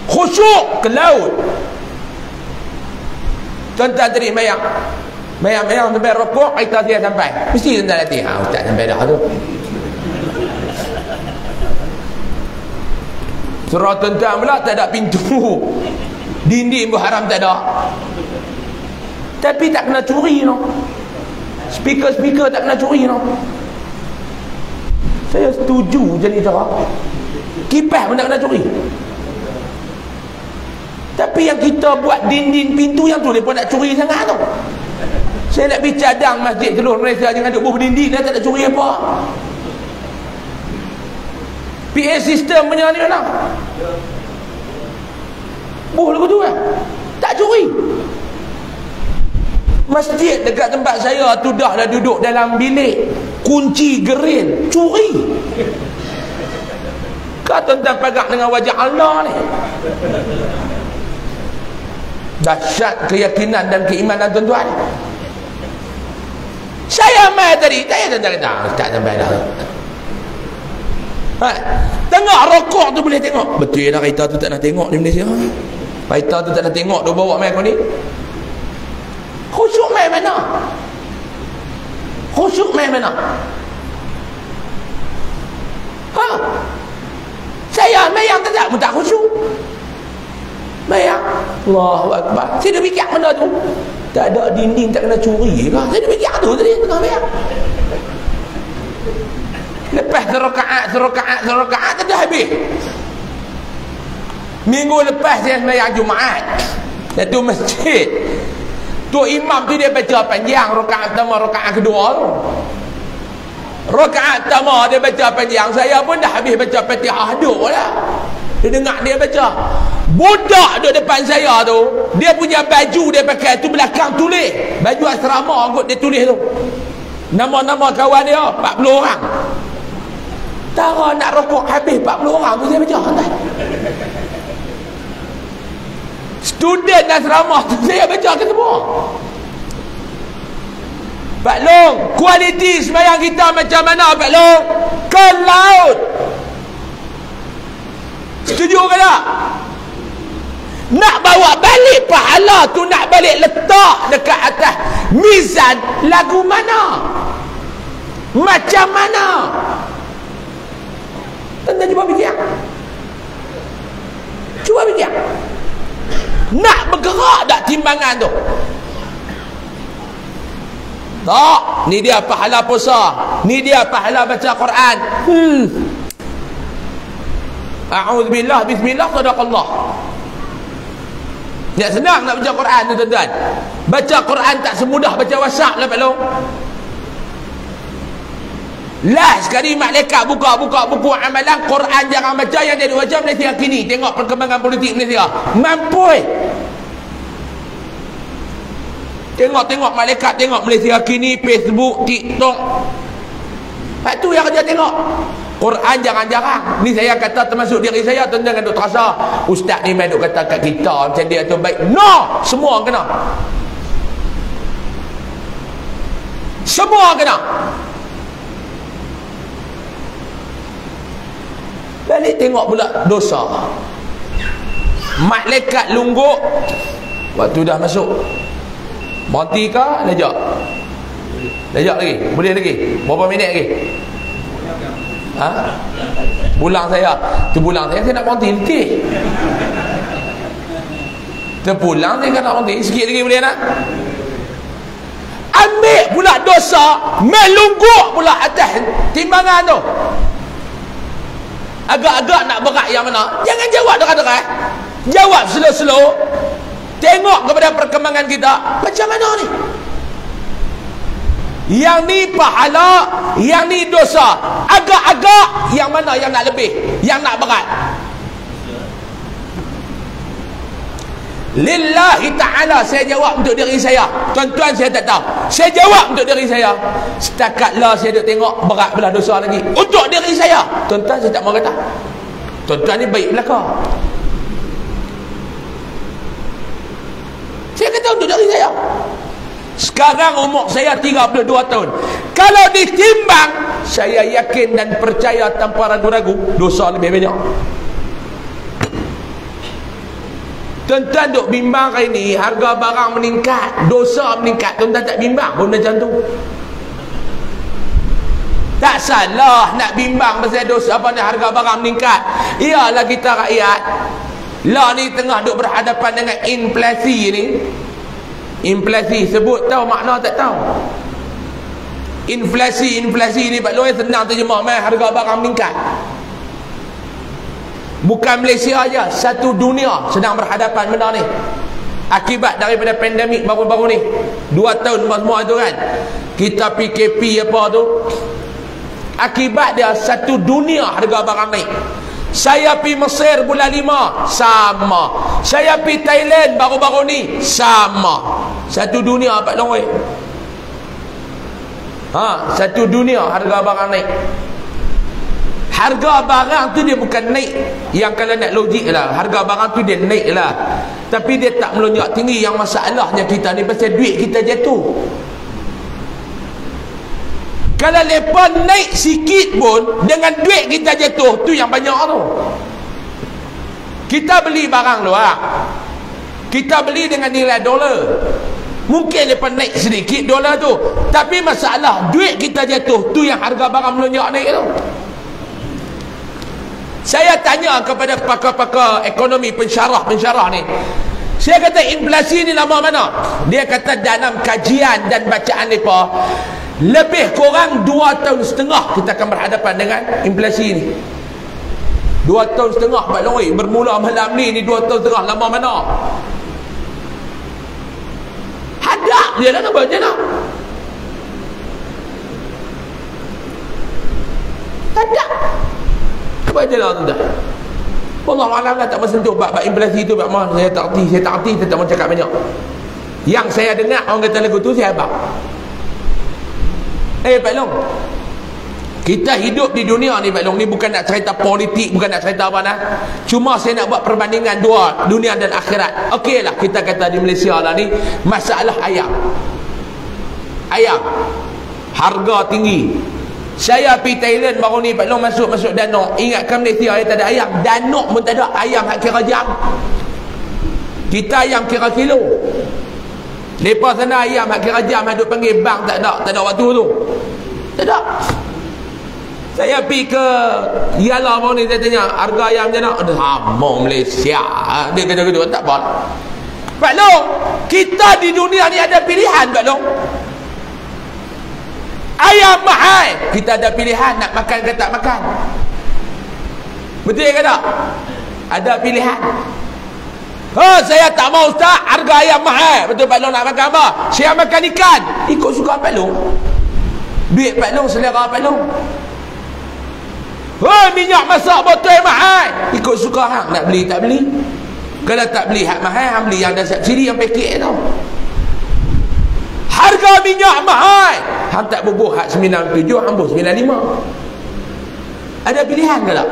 S1: Khusyuk ke laut? Tuan-tuan tadi mayang Mayang-mayang sampai rokok Kita dia sampai. Mesti tuan latih. Ha, Ustaz sampai dah tu. Surah tuan-tuan pula Tak ada pintu. Dinding pun haram tak ada. Tapi tak kena curi no. Speaker-speaker tak kena curi no. Saya setuju jadi cara Kipas pun tak kena curi. Tapi yang kita buat dinding pintu yang tu Mereka nak curi sangat tu saya nak pergi cadang masjid seluruh Malaysia jangan duk berdinding dia tak nak curi apa. PA sistem punya ni mana? Buh lagu tu kan? Tak curi. Masjid dekat tempat saya tu dah dah duduk dalam bilik kunci geril curi. Kau tentang pagak dengan wajah Allah ni. Dahsyat keyakinan dan keimanan tuan-tuan. Saya mai tadi, saya tak kata, tak sampai dah. Ha, tengok rokok tu boleh tengok. Betul ya kereta tu tak nak tengok di Malaysia. Kereta tu tak nak tengok dia bawa mai kau ni. Khusyuk mai mana? Khusyuk mai mana? Ha? Saya mai yang tak tak khusyuk. Mai Allahu akbar. Saya dah fikir benda tu. Tak ada dinding tak kena curi ke saya fikir tu tadi? Tengah bayar. Lepas serakaat serakaat serakaat tak dah habis. Minggu lepas saya sembahyang Jumaat. Satu masjid. Tu imam tu dia baca panjang rakaat pertama rakaat kedua tu. Rakaat pertama dia baca panjang. Saya pun dah habis baca fatihah duduk lah dia dengar dia baca. Budak duduk depan saya tu. Dia punya baju dia pakai tu belakang tulis. Baju asrama kot dia tulis tu. Nama-nama kawan dia 40 orang. Tara nak rokok habis 40 orang tu saya baca student asrama tu saya baca ke semua. Pak Long kualiti semayang kita macam mana Pak Long? Ke laut Setuju ke tak? Nak bawa balik pahala tu nak balik letak dekat atas mizan lagu mana? Macam mana? Tentang cuba fikir. Cuba fikir. Nak bergerak tak timbangan tu? Tak. Ni dia pahala puasa. Ni dia pahala baca Quran. Hmm. A'udzubillah bismillah sadaqallah. Tak senang nak baca Quran tu tuan-tuan. Baca Quran tak semudah baca WhatsApp lah Pak Long. Last sekali malaikat buka-buka buku amalan Quran jangan baca yang jadi wajah Malaysia kini. Tengok perkembangan politik Malaysia. Mampu. Tengok-tengok malaikat tengok Malaysia kini Facebook, TikTok. Lepas tu yang kerja tengok. Quran jangan-jarang. Ni saya kata termasuk diri saya tentang duk terasa ustaz ni main duk kata kat kita macam dia tu baik. No, semua kena. Semua kena. Balik tengok pula dosa. Malaikat lungguk waktu dah masuk. Berhenti ke? Lejak. Lejak lagi. Boleh lagi. Berapa minit lagi? Ha? Bulang saya. Tu bulang saya Saya nak berhenti Letih Terpulang saya nak berhenti Sikit lagi boleh nak Ambil pula dosa Melungguk pula atas Timbangan tu. Agak-agak nak berat yang mana? Jangan jawab dekat-dekat. Jawab slow-slow. Tengok kepada perkembangan kita. Macam mana ni yang ni pahala yang ni dosa. Agak-agak yang mana yang nak lebih? Yang nak berat. Lillahi ta'ala saya jawab untuk diri saya. Tuan-tuan saya tak tahu. Saya jawab untuk diri saya. Setakatlah saya duk tengok berat belah dosa lagi. Untuk diri saya. Tuan-tuan saya tak mau kata. Tuan-tuan ni baik belakang saya kata untuk diri saya sekarang umur saya 32 tahun. Kalau ditimbang, saya yakin dan percaya tanpa ragu-ragu, dosa lebih banyak. Tuan-tuan duk bimbang hari ni, harga barang meningkat, dosa meningkat. Tuan-tuan tak bimbang pun macam tu. Tak salah nak bimbang pasal dosa apa ni harga barang meningkat. Iyalah kita rakyat. Lah ni tengah duk berhadapan dengan inflasi ni. Inflasi sebut tahu makna tak tahu. Inflasi inflasi ni Pak Loy senang terjemah mai harga barang meningkat. Bukan Malaysia aja, satu dunia sedang berhadapan benda ni. Akibat daripada pandemik baru-baru ni. Dua tahun semua itu kan. Kita PKP apa tu? Akibat dia satu dunia harga barang naik. Saya pi Mesir bulan lima Sama. Saya pi Thailand baru-baru ni Sama. Satu dunia Pak Long Ha, satu dunia harga barang naik. Harga barang tu dia bukan naik. Yang kalau nak logik lah Harga barang tu dia naik lah. Tapi dia tak melonjak tinggi. Yang masalahnya kita ni Pasal duit kita jatuh kalau lepas naik sikit pun dengan duit kita jatuh tu yang banyak tu. Kita beli barang luar. Kita beli dengan nilai dolar. Mungkin lepas naik sedikit dolar tu. Tapi masalah duit kita jatuh tu yang harga barang melonjak naik tu. Saya tanya kepada pakar-pakar ekonomi pensyarah-pensyarah ni. Saya kata inflasi ni lama mana? Dia kata dalam kajian dan bacaan mereka lebih kurang dua tahun setengah kita akan berhadapan dengan inflasi ni dua tahun setengah Pak Loi bermula malam ni ni dua tahun setengah lama mana? Hadap dia lah nak buat macam mana? Hadap. Apa je lah tu dah Allah Alam lah tak bersentuh bab, bab inflasi tu bab saya tak arti saya tak arti saya tak mau cakap banyak. Yang saya dengar orang kata lagu tu saya abang Eh Pak Long. Kita hidup di dunia ni Pak Long Ni bukan nak cerita politik Bukan nak cerita apa nah. Cuma saya nak buat perbandingan dua Dunia dan akhirat. Okey lah kita kata di Malaysia lah ni Masalah ayam. Ayam. Harga tinggi. Saya pergi Thailand baru ni Pak Long masuk-masuk danok Ingatkan Malaysia ayat tak ada ayam. Danok pun tak ada ayam hak kira jam. Kita ayam kira kilo Lepas sana ayam hak kira jam Duk panggil bang tak ada Tak ada waktu tu. Tak ada. Saya pergi ke Yala mau ni Saya tanya Harga ayam macam mana? Sama Malaysia. Dia kata gitu Tak apa. Pak Long Kita di dunia ni ada pilihan Pak Long. Ayam mahal Kita ada pilihan Nak makan ke tak makan. Betul ke tak? Ada pilihan Oh, saya tak mau ustaz, harga ayam mahal. Betul Pak Long nak makan apa? Saya makan ikan. Ikut suka Pak Long. Duit Pak Long selera Pak Long. Oh, minyak masak botol mahal. Ikut suka hang nak beli tak beli. Kalau tak beli hak mahal, hang beli yang dah subsidi yang paket tu. Harga minyak mahal. Hang tak bubuh hak 97, hang bubuh 95. Ada pilihan ke tak?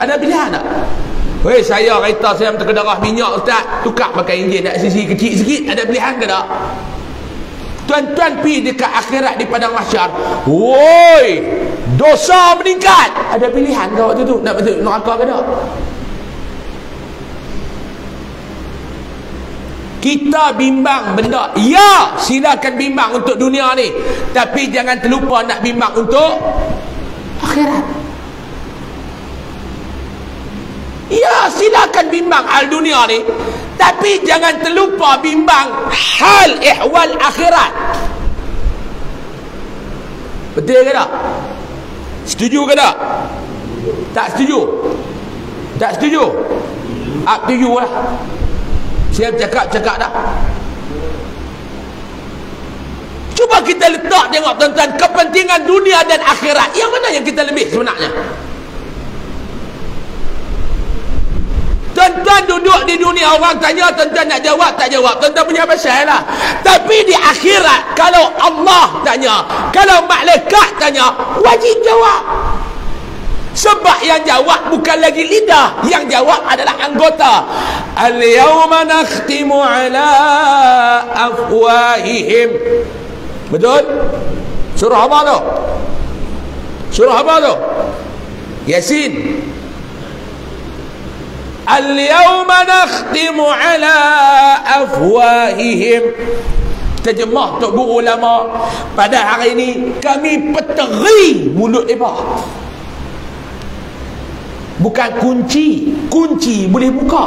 S1: Ada pilihan tak? Hei saya kereta saya terkedarah minyak ustaz. Tukar pakai enjin nak sisi kecil sikit Ada pilihan ke tak? Tuan-tuan pergi dekat akhirat di padang mahsyar. Woi Dosa meningkat. Ada pilihan ke waktu tu? Nak masuk neraka ke tak? Kita bimbang benda. Ya silakan bimbang untuk dunia ni. Tapi jangan terlupa nak bimbang untuk Akhirat Ya silakan bimbang hal dunia ni Tapi jangan terlupa bimbang hal ihwal akhirat Betul ke tak? Setuju ke tak? Tak setuju? Tak setuju? Up to you lah Saya cakap-cakap dah Cuba kita letak tengok tuan-tuan Kepentingan dunia dan akhirat Yang mana yang kita lebih sebenarnya? Tuan-tuan duduk di dunia orang tanya tuan-tuan nak jawab tak jawab tuan-tuan punya pasal lah tapi di akhirat kalau Allah tanya kalau malaikat tanya wajib jawab sebab yang jawab bukan lagi lidah yang jawab adalah anggota al-yawma nakhtimu ala afwahihim betul? surah apa tu? surah apa tu? Yasin Al-yawma nakhtimu ala afwahihim. Terjemah Tok Guru Ulama Pada hari ini Kami peteri mulut mereka Bukan kunci Kunci boleh buka.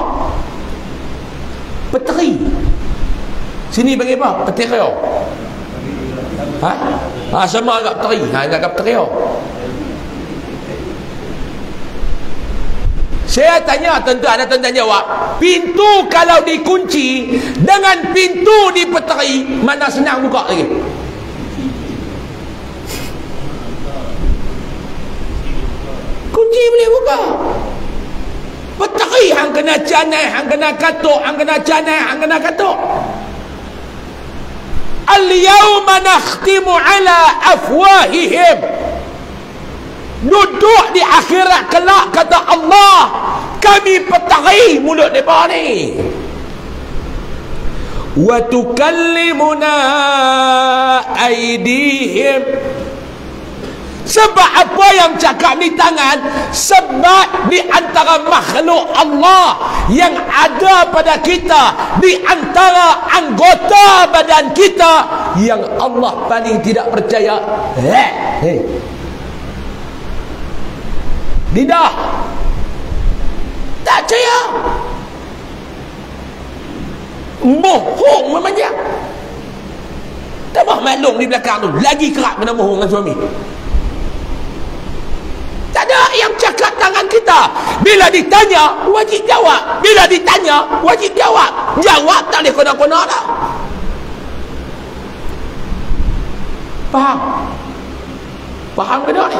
S1: Peteri. Sini bagi apa? Peteri. Ha? Ha sama agak peteri. Ha agak peteri Saya tanya tuan-tuan ada tuan-tuan jawab. Pintu kalau dikunci Dengan pintu dipeteri Mana senang buka lagi? Kunci boleh buka. Peteri hang kena canai Hang kena katuk Hang kena canai Hang kena katuk. Al-yawma nakhtimu ala afwahihim duduk di akhirat kelak kata Allah. Kami petari mulut mereka ni. Wa tukallimuna aidihim sebab apa yang cakap ni tangan? Sebab di antara makhluk Allah yang ada pada kita di antara anggota badan kita yang Allah paling tidak percaya. Eh, eh lidah. Tak percaya. Bohong memangnya? Tambah maklum di belakang tu. Lagi kerap kena bohong dengan suami. Tak ada yang cakap tangan kita. Bila ditanya wajib jawab. Bila ditanya wajib jawab. Jawab tak boleh kena-kena dah. Faham? Faham ke tak ni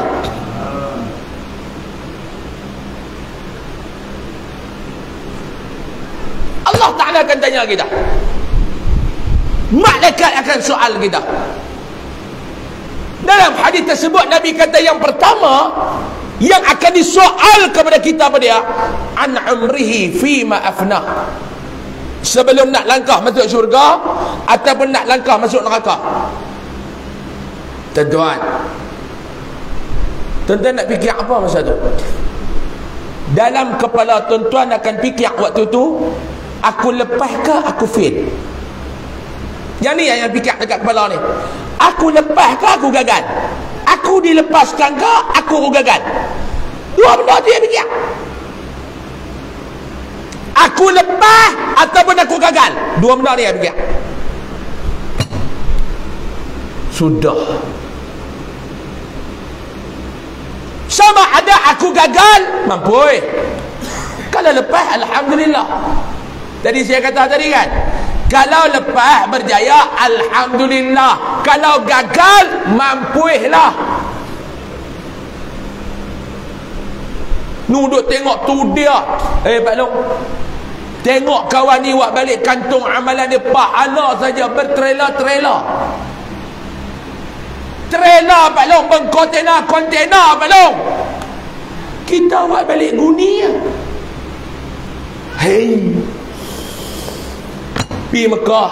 S1: Allah Ta'ala akan tanya kita malaikat akan soal kita dalam hadis tersebut Nabi kata yang pertama yang akan disoal kepada kita pada dia? An umrihi fi ma afnah sebelum nak langkah masuk syurga ataupun nak langkah masuk neraka. Tuan-tuan tuan-tuan nak fikir apa masa tu? Dalam kepala tuan-tuan akan fikir waktu tu aku lepas ke aku fail. Yang ni yang fikir dekat kepala ni. Aku lepas ke aku gagal. Aku dilepaskan ke aku gagal. Dua benda tu yang fikir. Aku lepas ataupun aku gagal. Dua benda ni yang fikir. Sudah. Sama ada aku gagal. Mampu kalau lepas Alhamdulillah Tadi saya kata tadi kan? Kalau lepas berjaya Alhamdulillah. Kalau gagal Mampuihlah. Nuduk tengok tu dia. Eh Pak Long. Tengok kawan ni buat balik kantung amalan dia Pahala saja bertrailer-trailer Trailer Pak Long. Berkontena-kontena Pak Long. Kita buat balik guni Hei Pi Mekah.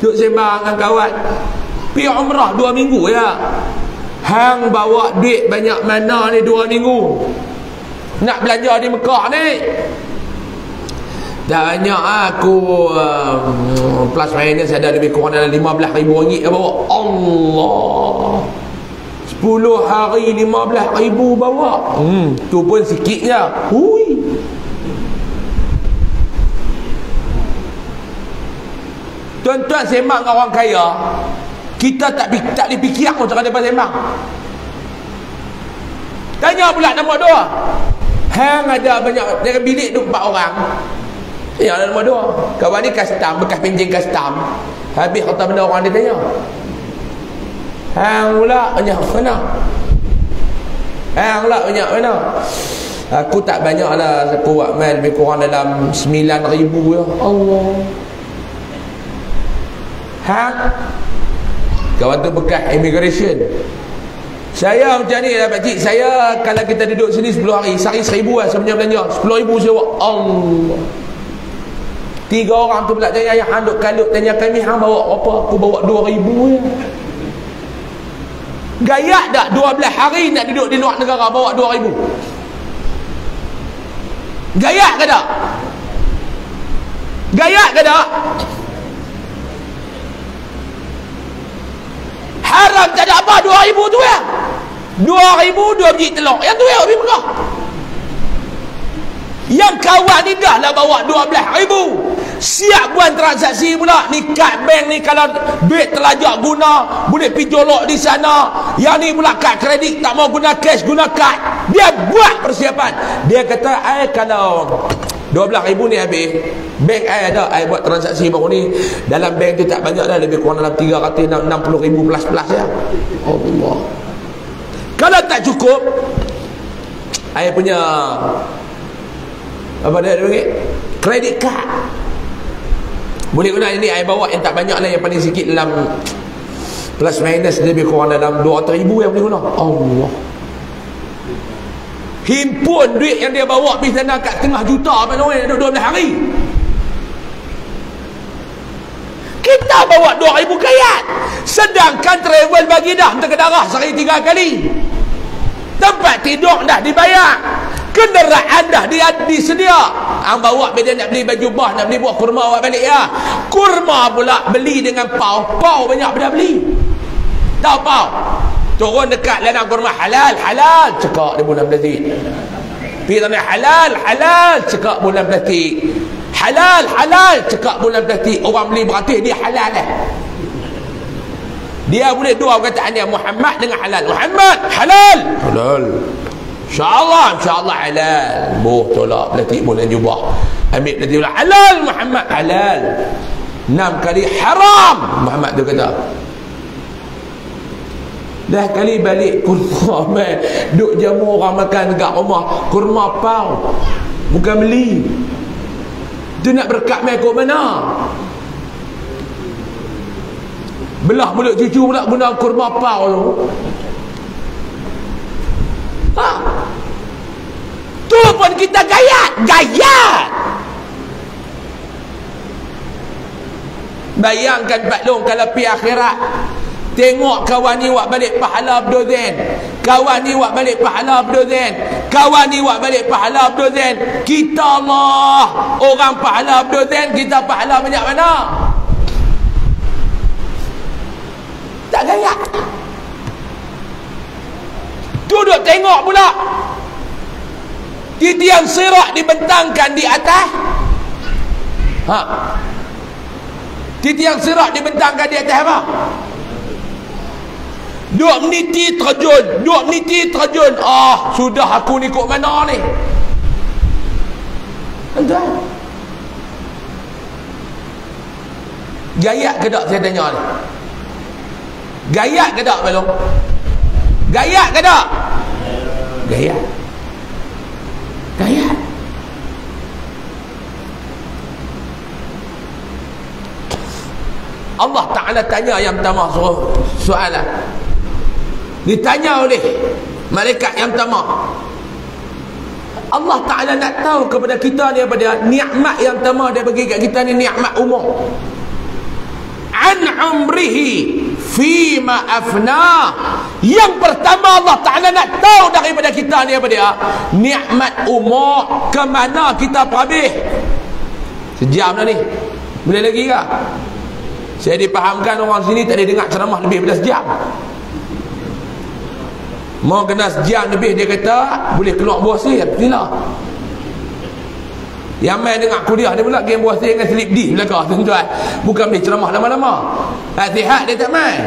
S1: Duk sembang dengan kawan. Pi umrah dua minggu ya. Hang bawa duit banyak mana ni dua minggu? Nak belanja di Mekah ni? Dah banyak aku um, Plus minus ada lebih kurang dalam RM15,000 yang bawa. Allah. 10 hari RM15,000 bawa. Hmm, Tu pun sikit je. Hui Tuan-tuan sembang dengan orang kaya Kita tak tak dipikir pun terhadap sembang. Tanya pula nombor dua. Hang ada banyak Dalam bilik tu empat orang. Ya nombor dua. Kawan ni custom Bekas pinjing custom Habis harta benda orang dia tanya. Hang pula banyak mana Hang pula banyak mana Aku tak banyak lah Aku buat main lebih kurang dalam 9 ribu ya. Allah Ha? Kawan tu bekas immigration. Saya macam ni lah pakcik. Saya kalau kita duduk sini 10 hari, sehari seribu lah sebenarnya belanja. 10 ribu buat. Allah. Tiga orang tu pula tanya yang handuk kalut tanya kami hang bawa apa? Aku bawa 2 ribu ya. Gaya tak 12 hari nak duduk di luar negara bawa 2 ribu? Gaya ke tak? Gaya ke tak? Haram tak ada apa dua ribu tu ya dua ribu dua biji telur. Yang tu ya lebih murah yang kawan ni dah lah bawa dua belah ribu. Siap buat transaksi pula. Ni kad bank ni kalau duit terlajak guna boleh pergi jolok di sana. Yang ni pula kad kredit tak mau guna cash guna kad. Dia buat persiapan. Dia kata eh kalau 12 ribu ni habis. Bank saya ada. Saya buat transaksi baru ni. Dalam bank tu tak banyak dah. Lebih kurang dalam 360 ribu plus plus ya. Allah. Kalau tak cukup saya punya apa dia panggil? Kredit card. Boleh guna ini saya bawa yang tak banyak lah. Yang paling sikit dalam plus minus lebih kurang dalam 200 ribu yang boleh guna. Allah himpun duit yang dia bawa pergi sana kat tengah juta apa namanya duduk 12 hari. Kita bawa 2000 kayat. Sedangkan travel bagi dah ke darah sehari tiga kali. Tempat tidur dah dibayar. Kenderaan dah di disedia ang bawa bila nak beli baju bah nak beli buah kurma awak balik ya. Kurma pula beli dengan pau. Pau banyak pada beli. Tahu pau turun dekat ladang kurma halal halal cekak dia bulan plastik pergi tanah halal halal cekak bulan plastik halal halal cekak bulan berarti orang beli berarti dia halal lah dia boleh dua perkataan dia Muhammad dengan halal. Muhammad halal. Halal. InsyaAllah InsyaAllah halal. Boh tolak Pelatik boleh jubah. Ambil pula Halal Muhammad halal. Enam kali haram Muhammad tu kata Dah kali balik kurma man. Duk jamu orang makan dekat rumah Kurma pau Bukan beli Tu nak berkat main kot mana Belah mulut cucu pula guna kurma pau tu Ha? Tu pun kita gayat, gayat. Bayangkan Pak Long kalau pi akhirat Tengok kawan ni buat balik pahala berdozen Kawan ni buat balik pahala berdozen Kawan ni buat balik pahala berdozen Kita Allah. Orang pahala berdozen Kita pahala banyak mana? Tak gaya Duduk tengok pula. Titian sirak dibentangkan di atas. Ha. Titian sirak dibentangkan di atas apa Dua meniti terjun Dua meniti terjun. Ah, sudah aku ni kok mana ni? Entah Gayak ke tak saya tanya ni? Gayak ke tak belum? Gayak ke tak? Gayak. Gayak. Allah Ta'ala tanya yang pertama soalan ditanya oleh malaikat yang pertama. Allah Ta'ala nak tahu kepada kita ni apa dia? Nikmat yang pertama dia bagi kat kita ni nikmat umum. An umrihi fima afna. Yang pertama Allah Ta'ala nak tahu daripada kita ni apa dia? Nikmat umur ke mana kita habis? Sejam dah ni. Boleh lagi ke saya dipahamkan orang sini tak ada dengar ceramah lebih daripada sejam Mau kena sejam lebih dia kata boleh keluar buah sihir. Bila? Yang main dengar kuliah dia pula game buah sihir dengan slip D belakang tuan-tuan. Bukan boleh ceramah lama-lama. Tak sihat dia tak main.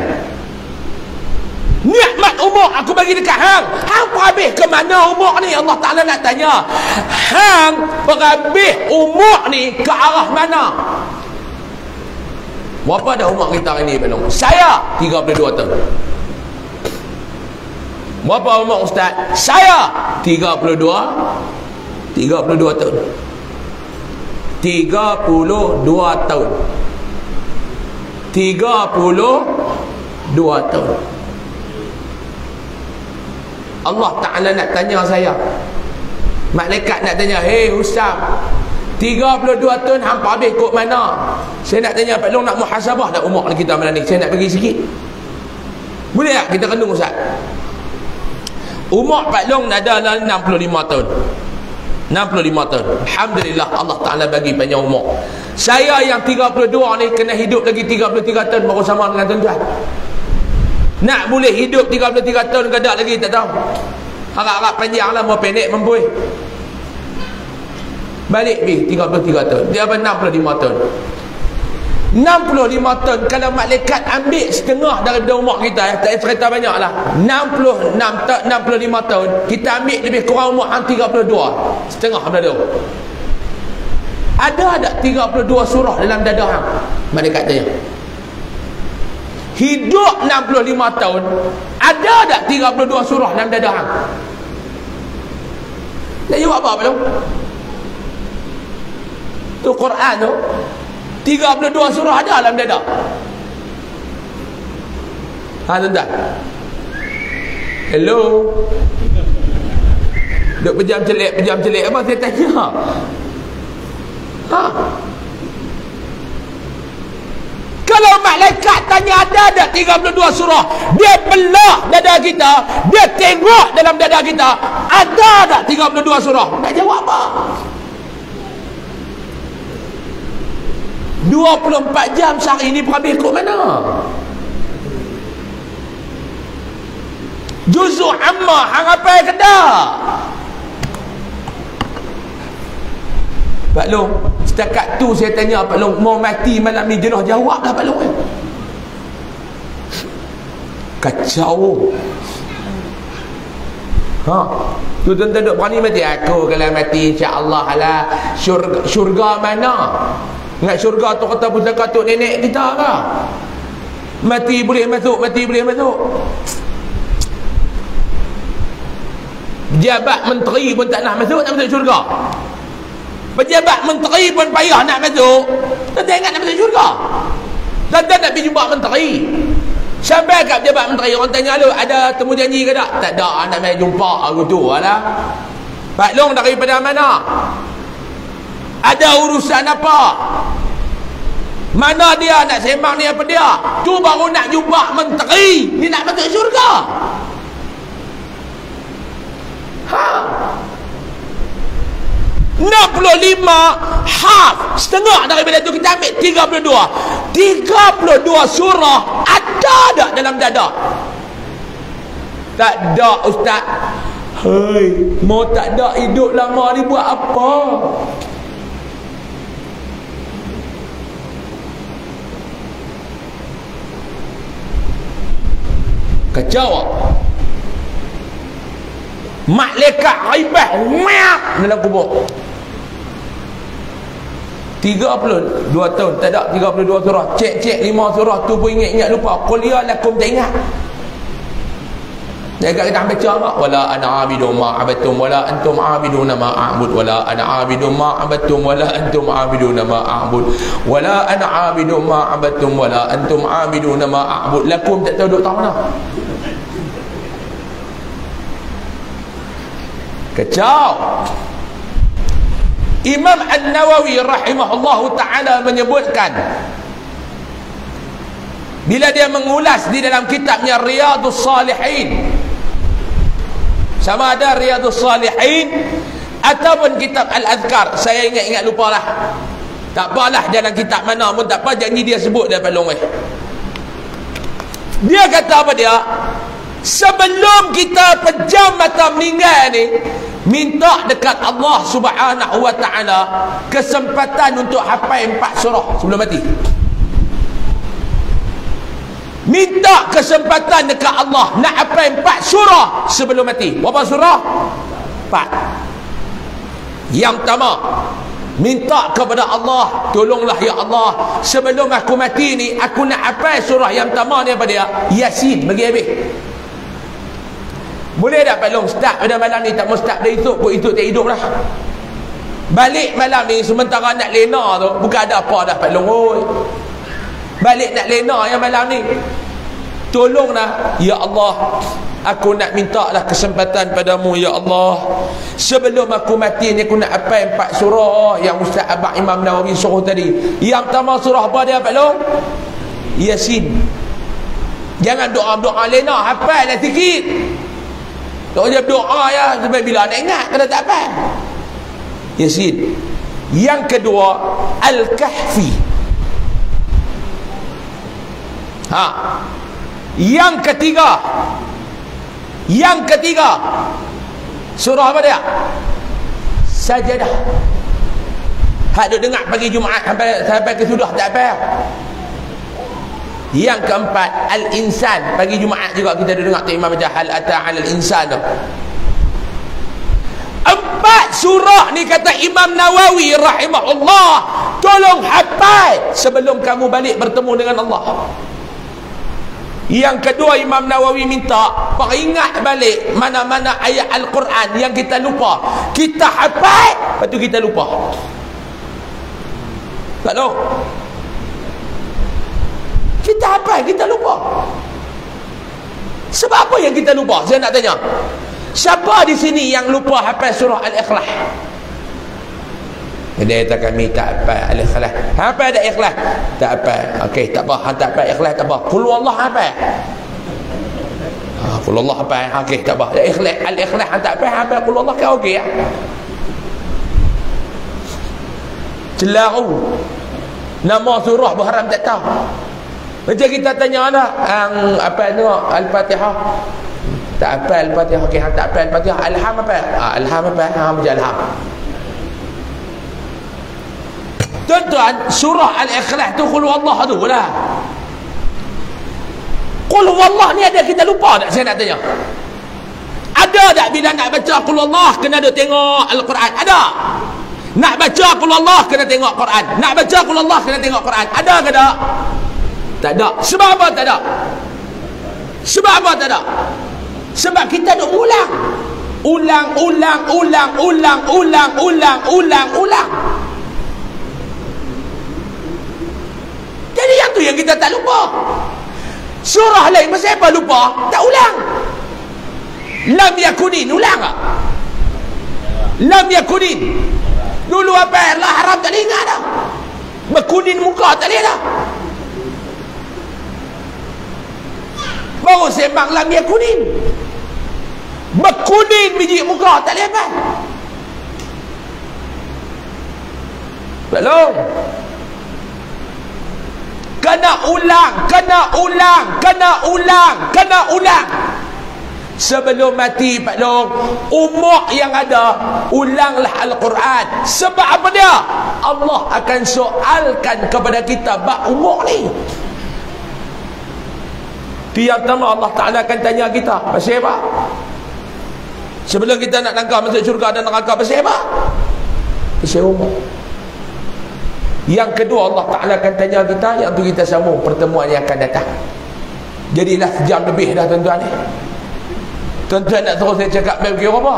S1: Nikmat umur aku bagi dekat hang. Hang perhabis ke mana umur ni? Allah Ta'ala nak tanya. Hang perhabis umur ni ke arah mana? Berapa dah umur kita hari ni? Saya 32 tahun. Berapa umur ustaz? Saya! 32 32 tahun. 32 tahun. 32 tahun. Allah Ta'ala nak tanya saya. Malaikat nak tanya Hei Ustaz 32 tahun hampa habis kot mana? Saya nak tanya Pak Long nak muhasabah tak umur kita mana ni? Saya nak pergi sikit. Boleh tak kita kandung Ustaz Umur Pak Long ada dalam 65 tahun. 65 tahun. Alhamdulillah Allah Ta'ala bagi banyak umur. Saya yang 32 ni Kena hidup lagi 33 tahun Baru sama dengan tuan-tuan. Nak boleh hidup 33 tahun ke tak lagi tak tahu. Harap-harap panjang lah Mau pendek membuih Balik bi 33 tahun. Dia apa 65 tahun 65 tahun kalau malaikat ambil setengah daripada umur kita ya, tak cerita banyak lah 66 65 tahun kita ambil lebih kurang umur 32 setengah daripada tu ada ada 32 surah dalam dada hang malaikat tanya? Hidup 65 tahun ada tak 32 surah dalam dada hang nak jawab apa belum? Tu Quran tu 32 surah ada dalam dada ha tuan hello? Duk pejam celik pejam celik apa saya tanya? Ha? Kalau malaikat tanya ada tak 32 surah dia belah dada kita dia tengok dalam dada kita ada tak 32 surah nak jawab apa 24 jam sehari ni perhabis kot mana? Juzuk amma hang apa ke tak Pak Long setakat tu saya tanya Pak Long mau mati malam ni jenuh jawab lah Pak Long kacau. Ha? Tu tuan-tuan duk berani mati? Aku kalau mati insya-Allah lah. Syurga, syurga mana Ingat syurga tu kata pusaka tu nenek kita lah mati boleh masuk mati boleh masuk Pejabat menteri pun tak nak masuk, nak masuk syurga. Pejabat menteri pun payah nak masuk, tak ingat nak masuk syurga. Tak nak pergi jumpa menteri. Sampai kat pejabat menteri, orang tanya lu, ada temu janji ke tak? Tak ada, nak main jumpa aku tu lah. Pak Long daripada mana? Ada urusan apa? Mana dia nak sembang ni apa dia? Tu baru nak jumpa menteri. Ni nak masuk syurga. Ha. 65 half setengah daripada itu kita ambil 32 32 surah ada tak dalam dada tak ada ustaz hei mau tak ada hidup lama ni buat apa kacau malaikat ghaibah miak dalam kubur. 32 tahun. Tak ada 32 surah. Cek-cek 5 surah. Tu pun ingat-ingat lupa. Kuliah lakum. Tak ingat dia kata kita baca apa? Wala ana abidu ma abatum wala antum abiduna ma a'bud wala ana abidu ma abatum wala antum abiduna ma a'bud wala ana abidu ma abatum wala antum abiduna ma a'bud lakum tak tahu duk tahu mana? kacau Imam An-Nawawi rahimahullahu taala menyebutkan bila dia mengulas di dalam kitabnya Riyadhus Salihin sama ada Riyadhus Salihin ataupun kitab Al-Azkar. Saya ingat-ingat lupalah. Tak apalah dalam kitab mana pun tak apa janji dia sebut daripada longeh. Dia kata apa dia? Sebelum kita pejam mata meninggal ni minta dekat Allah subhanahu wa ta'ala kesempatan untuk hafal empat surah sebelum mati minta kesempatan dekat Allah nak hafal empat surah sebelum mati berapa surah? empat yang pertama minta kepada Allah tolonglah ya Allah sebelum aku mati ni aku nak hafal surah yang pertama ni apa dia? Yasin bagi habis boleh tak Pak Long start pada malam ni tak mau start dah esok pun esok tak hidup lah balik malam ni sementara nak lena tu bukan ada apa dah Pak Long oi. Balik nak lena yang malam ni. Tolonglah ya Allah. Aku nak minta lah kesempatan padamu ya Allah. Sebelum aku mati ni aku nak apa empat surah yang Ustaz Abang Imam Nawawi suruh tadi. Yang pertama surah apa dia Pak Long? Yasin. Jangan doa-doa lena hafal lah sikit. Tak dia doa ya sampai bila nak ingat kena tak apa. Yasin. Yang kedua Al-Kahfi. Ha. Yang ketiga Yang ketiga Surah apa dia? Sajadah. Hak duk dengar pagi Jumaat sampai sampai ke sudah tak apa. Yang keempat Al-Insan Pagi Jumaat juga kita dengar tu Imam baca Hal Ata'al Al-Insan tu Empat surah ni kata Imam Nawawi rahimahullah Tolong hafal Sebelum kamu balik bertemu dengan Allah Yang kedua Imam Nawawi minta Peringat balik Mana-mana ayat Al-Quran Yang kita lupa Kita hafal Lepas tu kita lupa Tak tahu kita apa? Kita lupa. Sebab apa yang kita lupa? Saya nak tanya. Siapa di sini yang lupa hafal surah Al-Ikhlas? Dia kata kami tak apa Al-Ikhlas. Apa ada ikhlas? Tak apa. Okey, tak apa. Han tak apa ikhlas tak apa. Qul Allah apa? Ha, qul Allah apa? Okey, tak apa. Ikhlas Al-Ikhlas han tak apa. Apa qul Allah kau okey ya? Celaru. Nama surah berharam tak tahu. Macam kita tanya lah ang apa tu Al-Fatihah. Tak apa Al-Fatihah. Okey, tak apa Al-Fatihah. Alham apa? Ah, alham apa? Ha, macam alham. Tuan-tuan, surah Al-Ikhlas tu qul Allah tu lah. Qul Allah ni ada kita lupa tak saya nak tanya? Ada tak bila nak baca qul Allah kena ada tengok Al-Quran? Ada. Nak baca qul Allah kena tengok Quran. Nak baca qul Allah kena tengok Quran. Ada ke tak? Tak ada. Sebab apa tak ada? Sebab apa tak ada? Sebab kita duk ulang. Ulang, ulang, ulang, ulang, ulang, ulang, ulang, ulang. Jadi yang tu yang kita tak lupa. Surah lain pasal apa lupa? Tak ulang. Lam yakunin ulang tak? Lam yakunin. Dulu apa lah haram tak ingat dah. Berkunin muka tak boleh dah. Baru sembang lam yakunin. Berkunin biji muka tak boleh apa. Belum kena ulang kena ulang kena ulang kena ulang. Sebelum mati Pak Long umur yang ada ulanglah Al-Quran. Sebab apa dia? Allah akan soalkan kepada kita bak umur ni. Tiap pertama Allah Ta'ala akan tanya kita pasal apa? Sebelum kita nak langkah masuk syurga dan neraka pasal apa? Pasal umur yang kedua Allah Ta'ala akan tanya kita Yang tu kita sambung pertemuan yang akan datang. Jadilah sejam lebih dah tuan-tuan ni. Tuan-tuan nak terus saya cakap Mereka kira apa?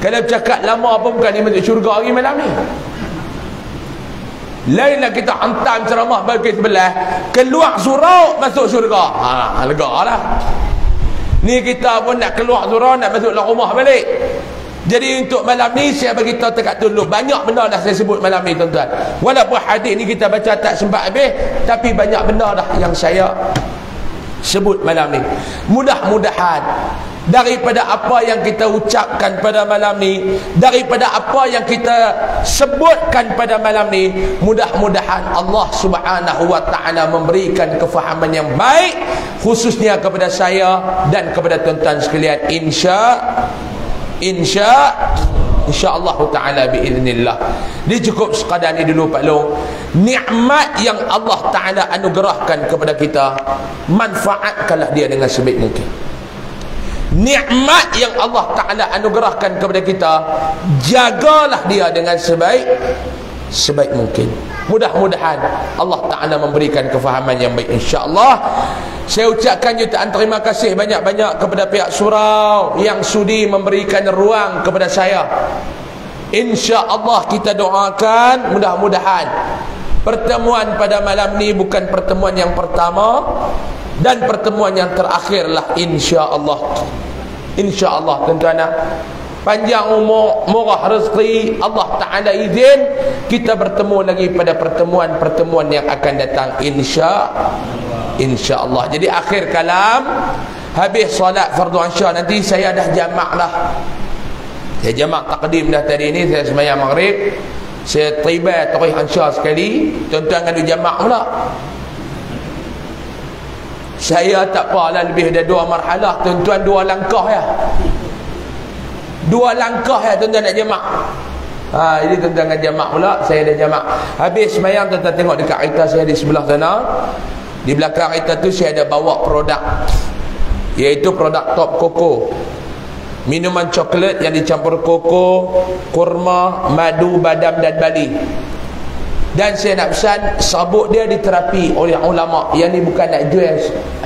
S1: Kalau cakap lama apa bukan ni masuk syurga hari malam ni. Lainlah kita hantam ceramah bagi sebelah. Keluar surau masuk syurga. Ha, lega lah. Ni kita pun nak keluar surau nak masuk rumah balik jadi untuk malam ni saya bagi tahu dekat dulu banyak benda dah saya sebut malam ni tuan-tuan. Walaupun hadis ni kita baca tak sempat habis tapi banyak benda dah yang saya sebut malam ni. Mudah-mudahan daripada apa yang kita ucapkan pada malam ni, daripada apa yang kita sebutkan pada malam ni, mudah-mudahan Allah Subhanahu wa taala memberikan kefahaman yang baik khususnya kepada saya dan kepada tuan-tuan sekalian insya insya insyaallah taala biiznillah. Dia cukup sekadar ni dulu Pak Long. Nikmat yang Allah taala anugerahkan kepada kita manfaatkanlah dia dengan sebaik mungkin. Nikmat yang Allah taala anugerahkan kepada kita jagalah dia dengan sebaik sebaik mungkin. Mudah-mudahan Allah Ta'ala memberikan kefahaman yang baik insyaAllah. Saya ucapkan jutaan terima kasih banyak-banyak kepada pihak surau yang sudi memberikan ruang kepada saya. insyaAllah kita doakan. Mudah-mudahan pertemuan pada malam ni bukan pertemuan yang pertama dan pertemuan yang terakhirlah insyaAllah. insyaAllah tuan-tuan panjang umur murah rezeki Allah Ta'ala izin kita bertemu lagi pada pertemuan-pertemuan yang akan datang insya insya Allah jadi akhir kalam habis solat fardu ansya nanti saya dah jamak lah saya jamak takdim dah tadi ni saya semayang maghrib. Saya tiba tarikh ansya sekali tuan-tuan ada jamak pula. Saya tak apalah lebih dari dua marhalah tuan-tuan dua langkah ya dua langkah ya tuan-tuan nak jamak ha, ini tuan-tuan nak jamak pula saya dah jamak habis semayang tuan-tuan tengok dekat kereta saya di sebelah sana. Di belakang kereta tu saya ada bawa produk iaitu produk top koko minuman coklat yang dicampur koko kurma, madu, badam dan bali dan saya nak pesan sabuk dia diterapi oleh ulama. Yang ni bukan nak jual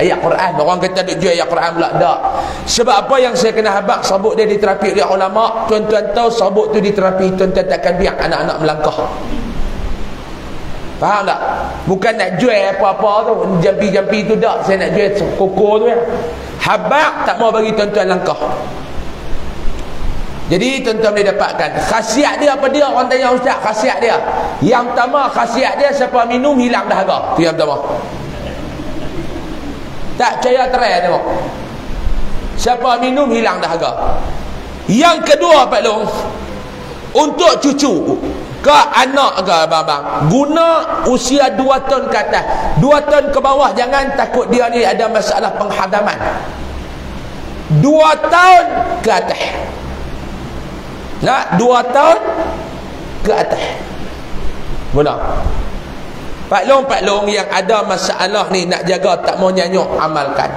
S1: ayat Quran. Orang kata nak jual ayat Quran pula. Tak. Sebab apa yang saya kena habak sabuk dia diterapi oleh ulama. Tuan-tuan tahu sabuk tu diterapi tuan-tuan takkan biar anak-anak melangkah. Faham tak? Bukan nak jual apa-apa tu. Jampi-jampi tu tak. Saya nak jual koko tu ya. Habak tak mau bagi tuan-tuan langkah jadi tuan-tuan boleh dapatkan khasiat dia apa dia orang tanya ustaz khasiat dia. Yang pertama khasiat dia siapa minum hilang dahaga. Tu yang pertama. Tak percaya terai tengok. Siapa minum hilang dahaga. Yang kedua Pak Long untuk cucu ke anak ke abang-abang guna usia 2 tahun ke atas 2 tahun ke bawah jangan takut dia ni ada masalah penghadaman 2 tahun ke atas nak dua tahun ke atas Guna. Pak Long, Pak Long yang ada masalah ni nak jaga tak mau nyanyuk, amalkan.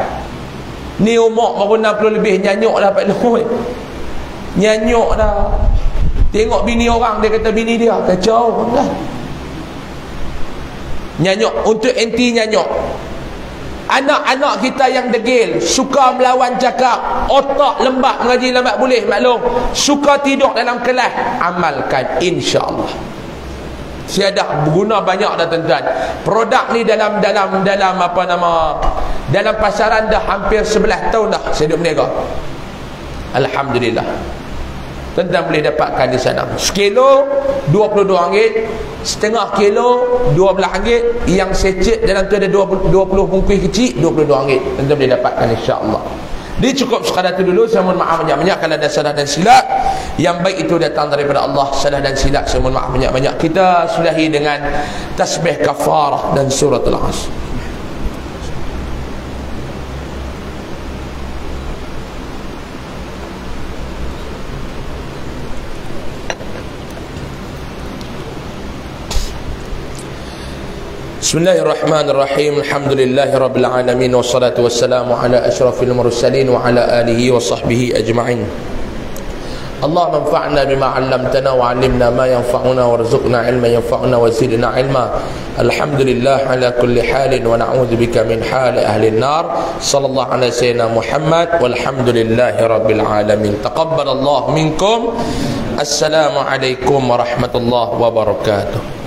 S1: Ni umur baru 60 lebih nyanyuk dah Pak Long. Nyanyuk dah. Tengok bini orang dia kata bini dia kacau lah. Nyanyuk untuk anti nyanyuk. Anak-anak kita yang degil Suka melawan cakap Otak lembab mengaji lambat boleh maklum. Suka tidur dalam kelas Amalkan insyaAllah. Saya dah berguna banyak dah tuan-tuan. Produk ni dalam dalam dalam apa nama Dalam pasaran dah hampir 11 tahun dah Saya duduk berniaga Alhamdulillah Tuan-tuan boleh dapatkan di sana. Sekilo RM22 Setengah kilo RM12 Yang secet dalam tu ada 20, 20 bungkus kecil RM22 Tuan-tuan boleh dapatkan insyaAllah. Ini cukup sekadar itu dulu. Saya mohon maaf banyak-banyak Kalau ada salah dan silap. Yang baik itu datang daripada Allah. Salah dan silap Saya mohon maaf banyak-banyak. Kita sudahi dengan Tasbih kafarah dan surat al-asr بسم الله الرحمن الرحيم الحمد لله رب العالمين والصلاة والسلام على أشرف المرسلين وعلى آله وصحبه أجمعين اللهم انفعنا بما علمتنا وعلمنا ما ينفعنا وارزقنا علما ينفعنا وزدنا علما الحمد لله على كل حال ونعوذ بك من حال أهل النار صلى الله على سيدنا محمد والحمد لله رب العالمين تقبل الله منكم السلام عليكم ورحمة الله وبركاته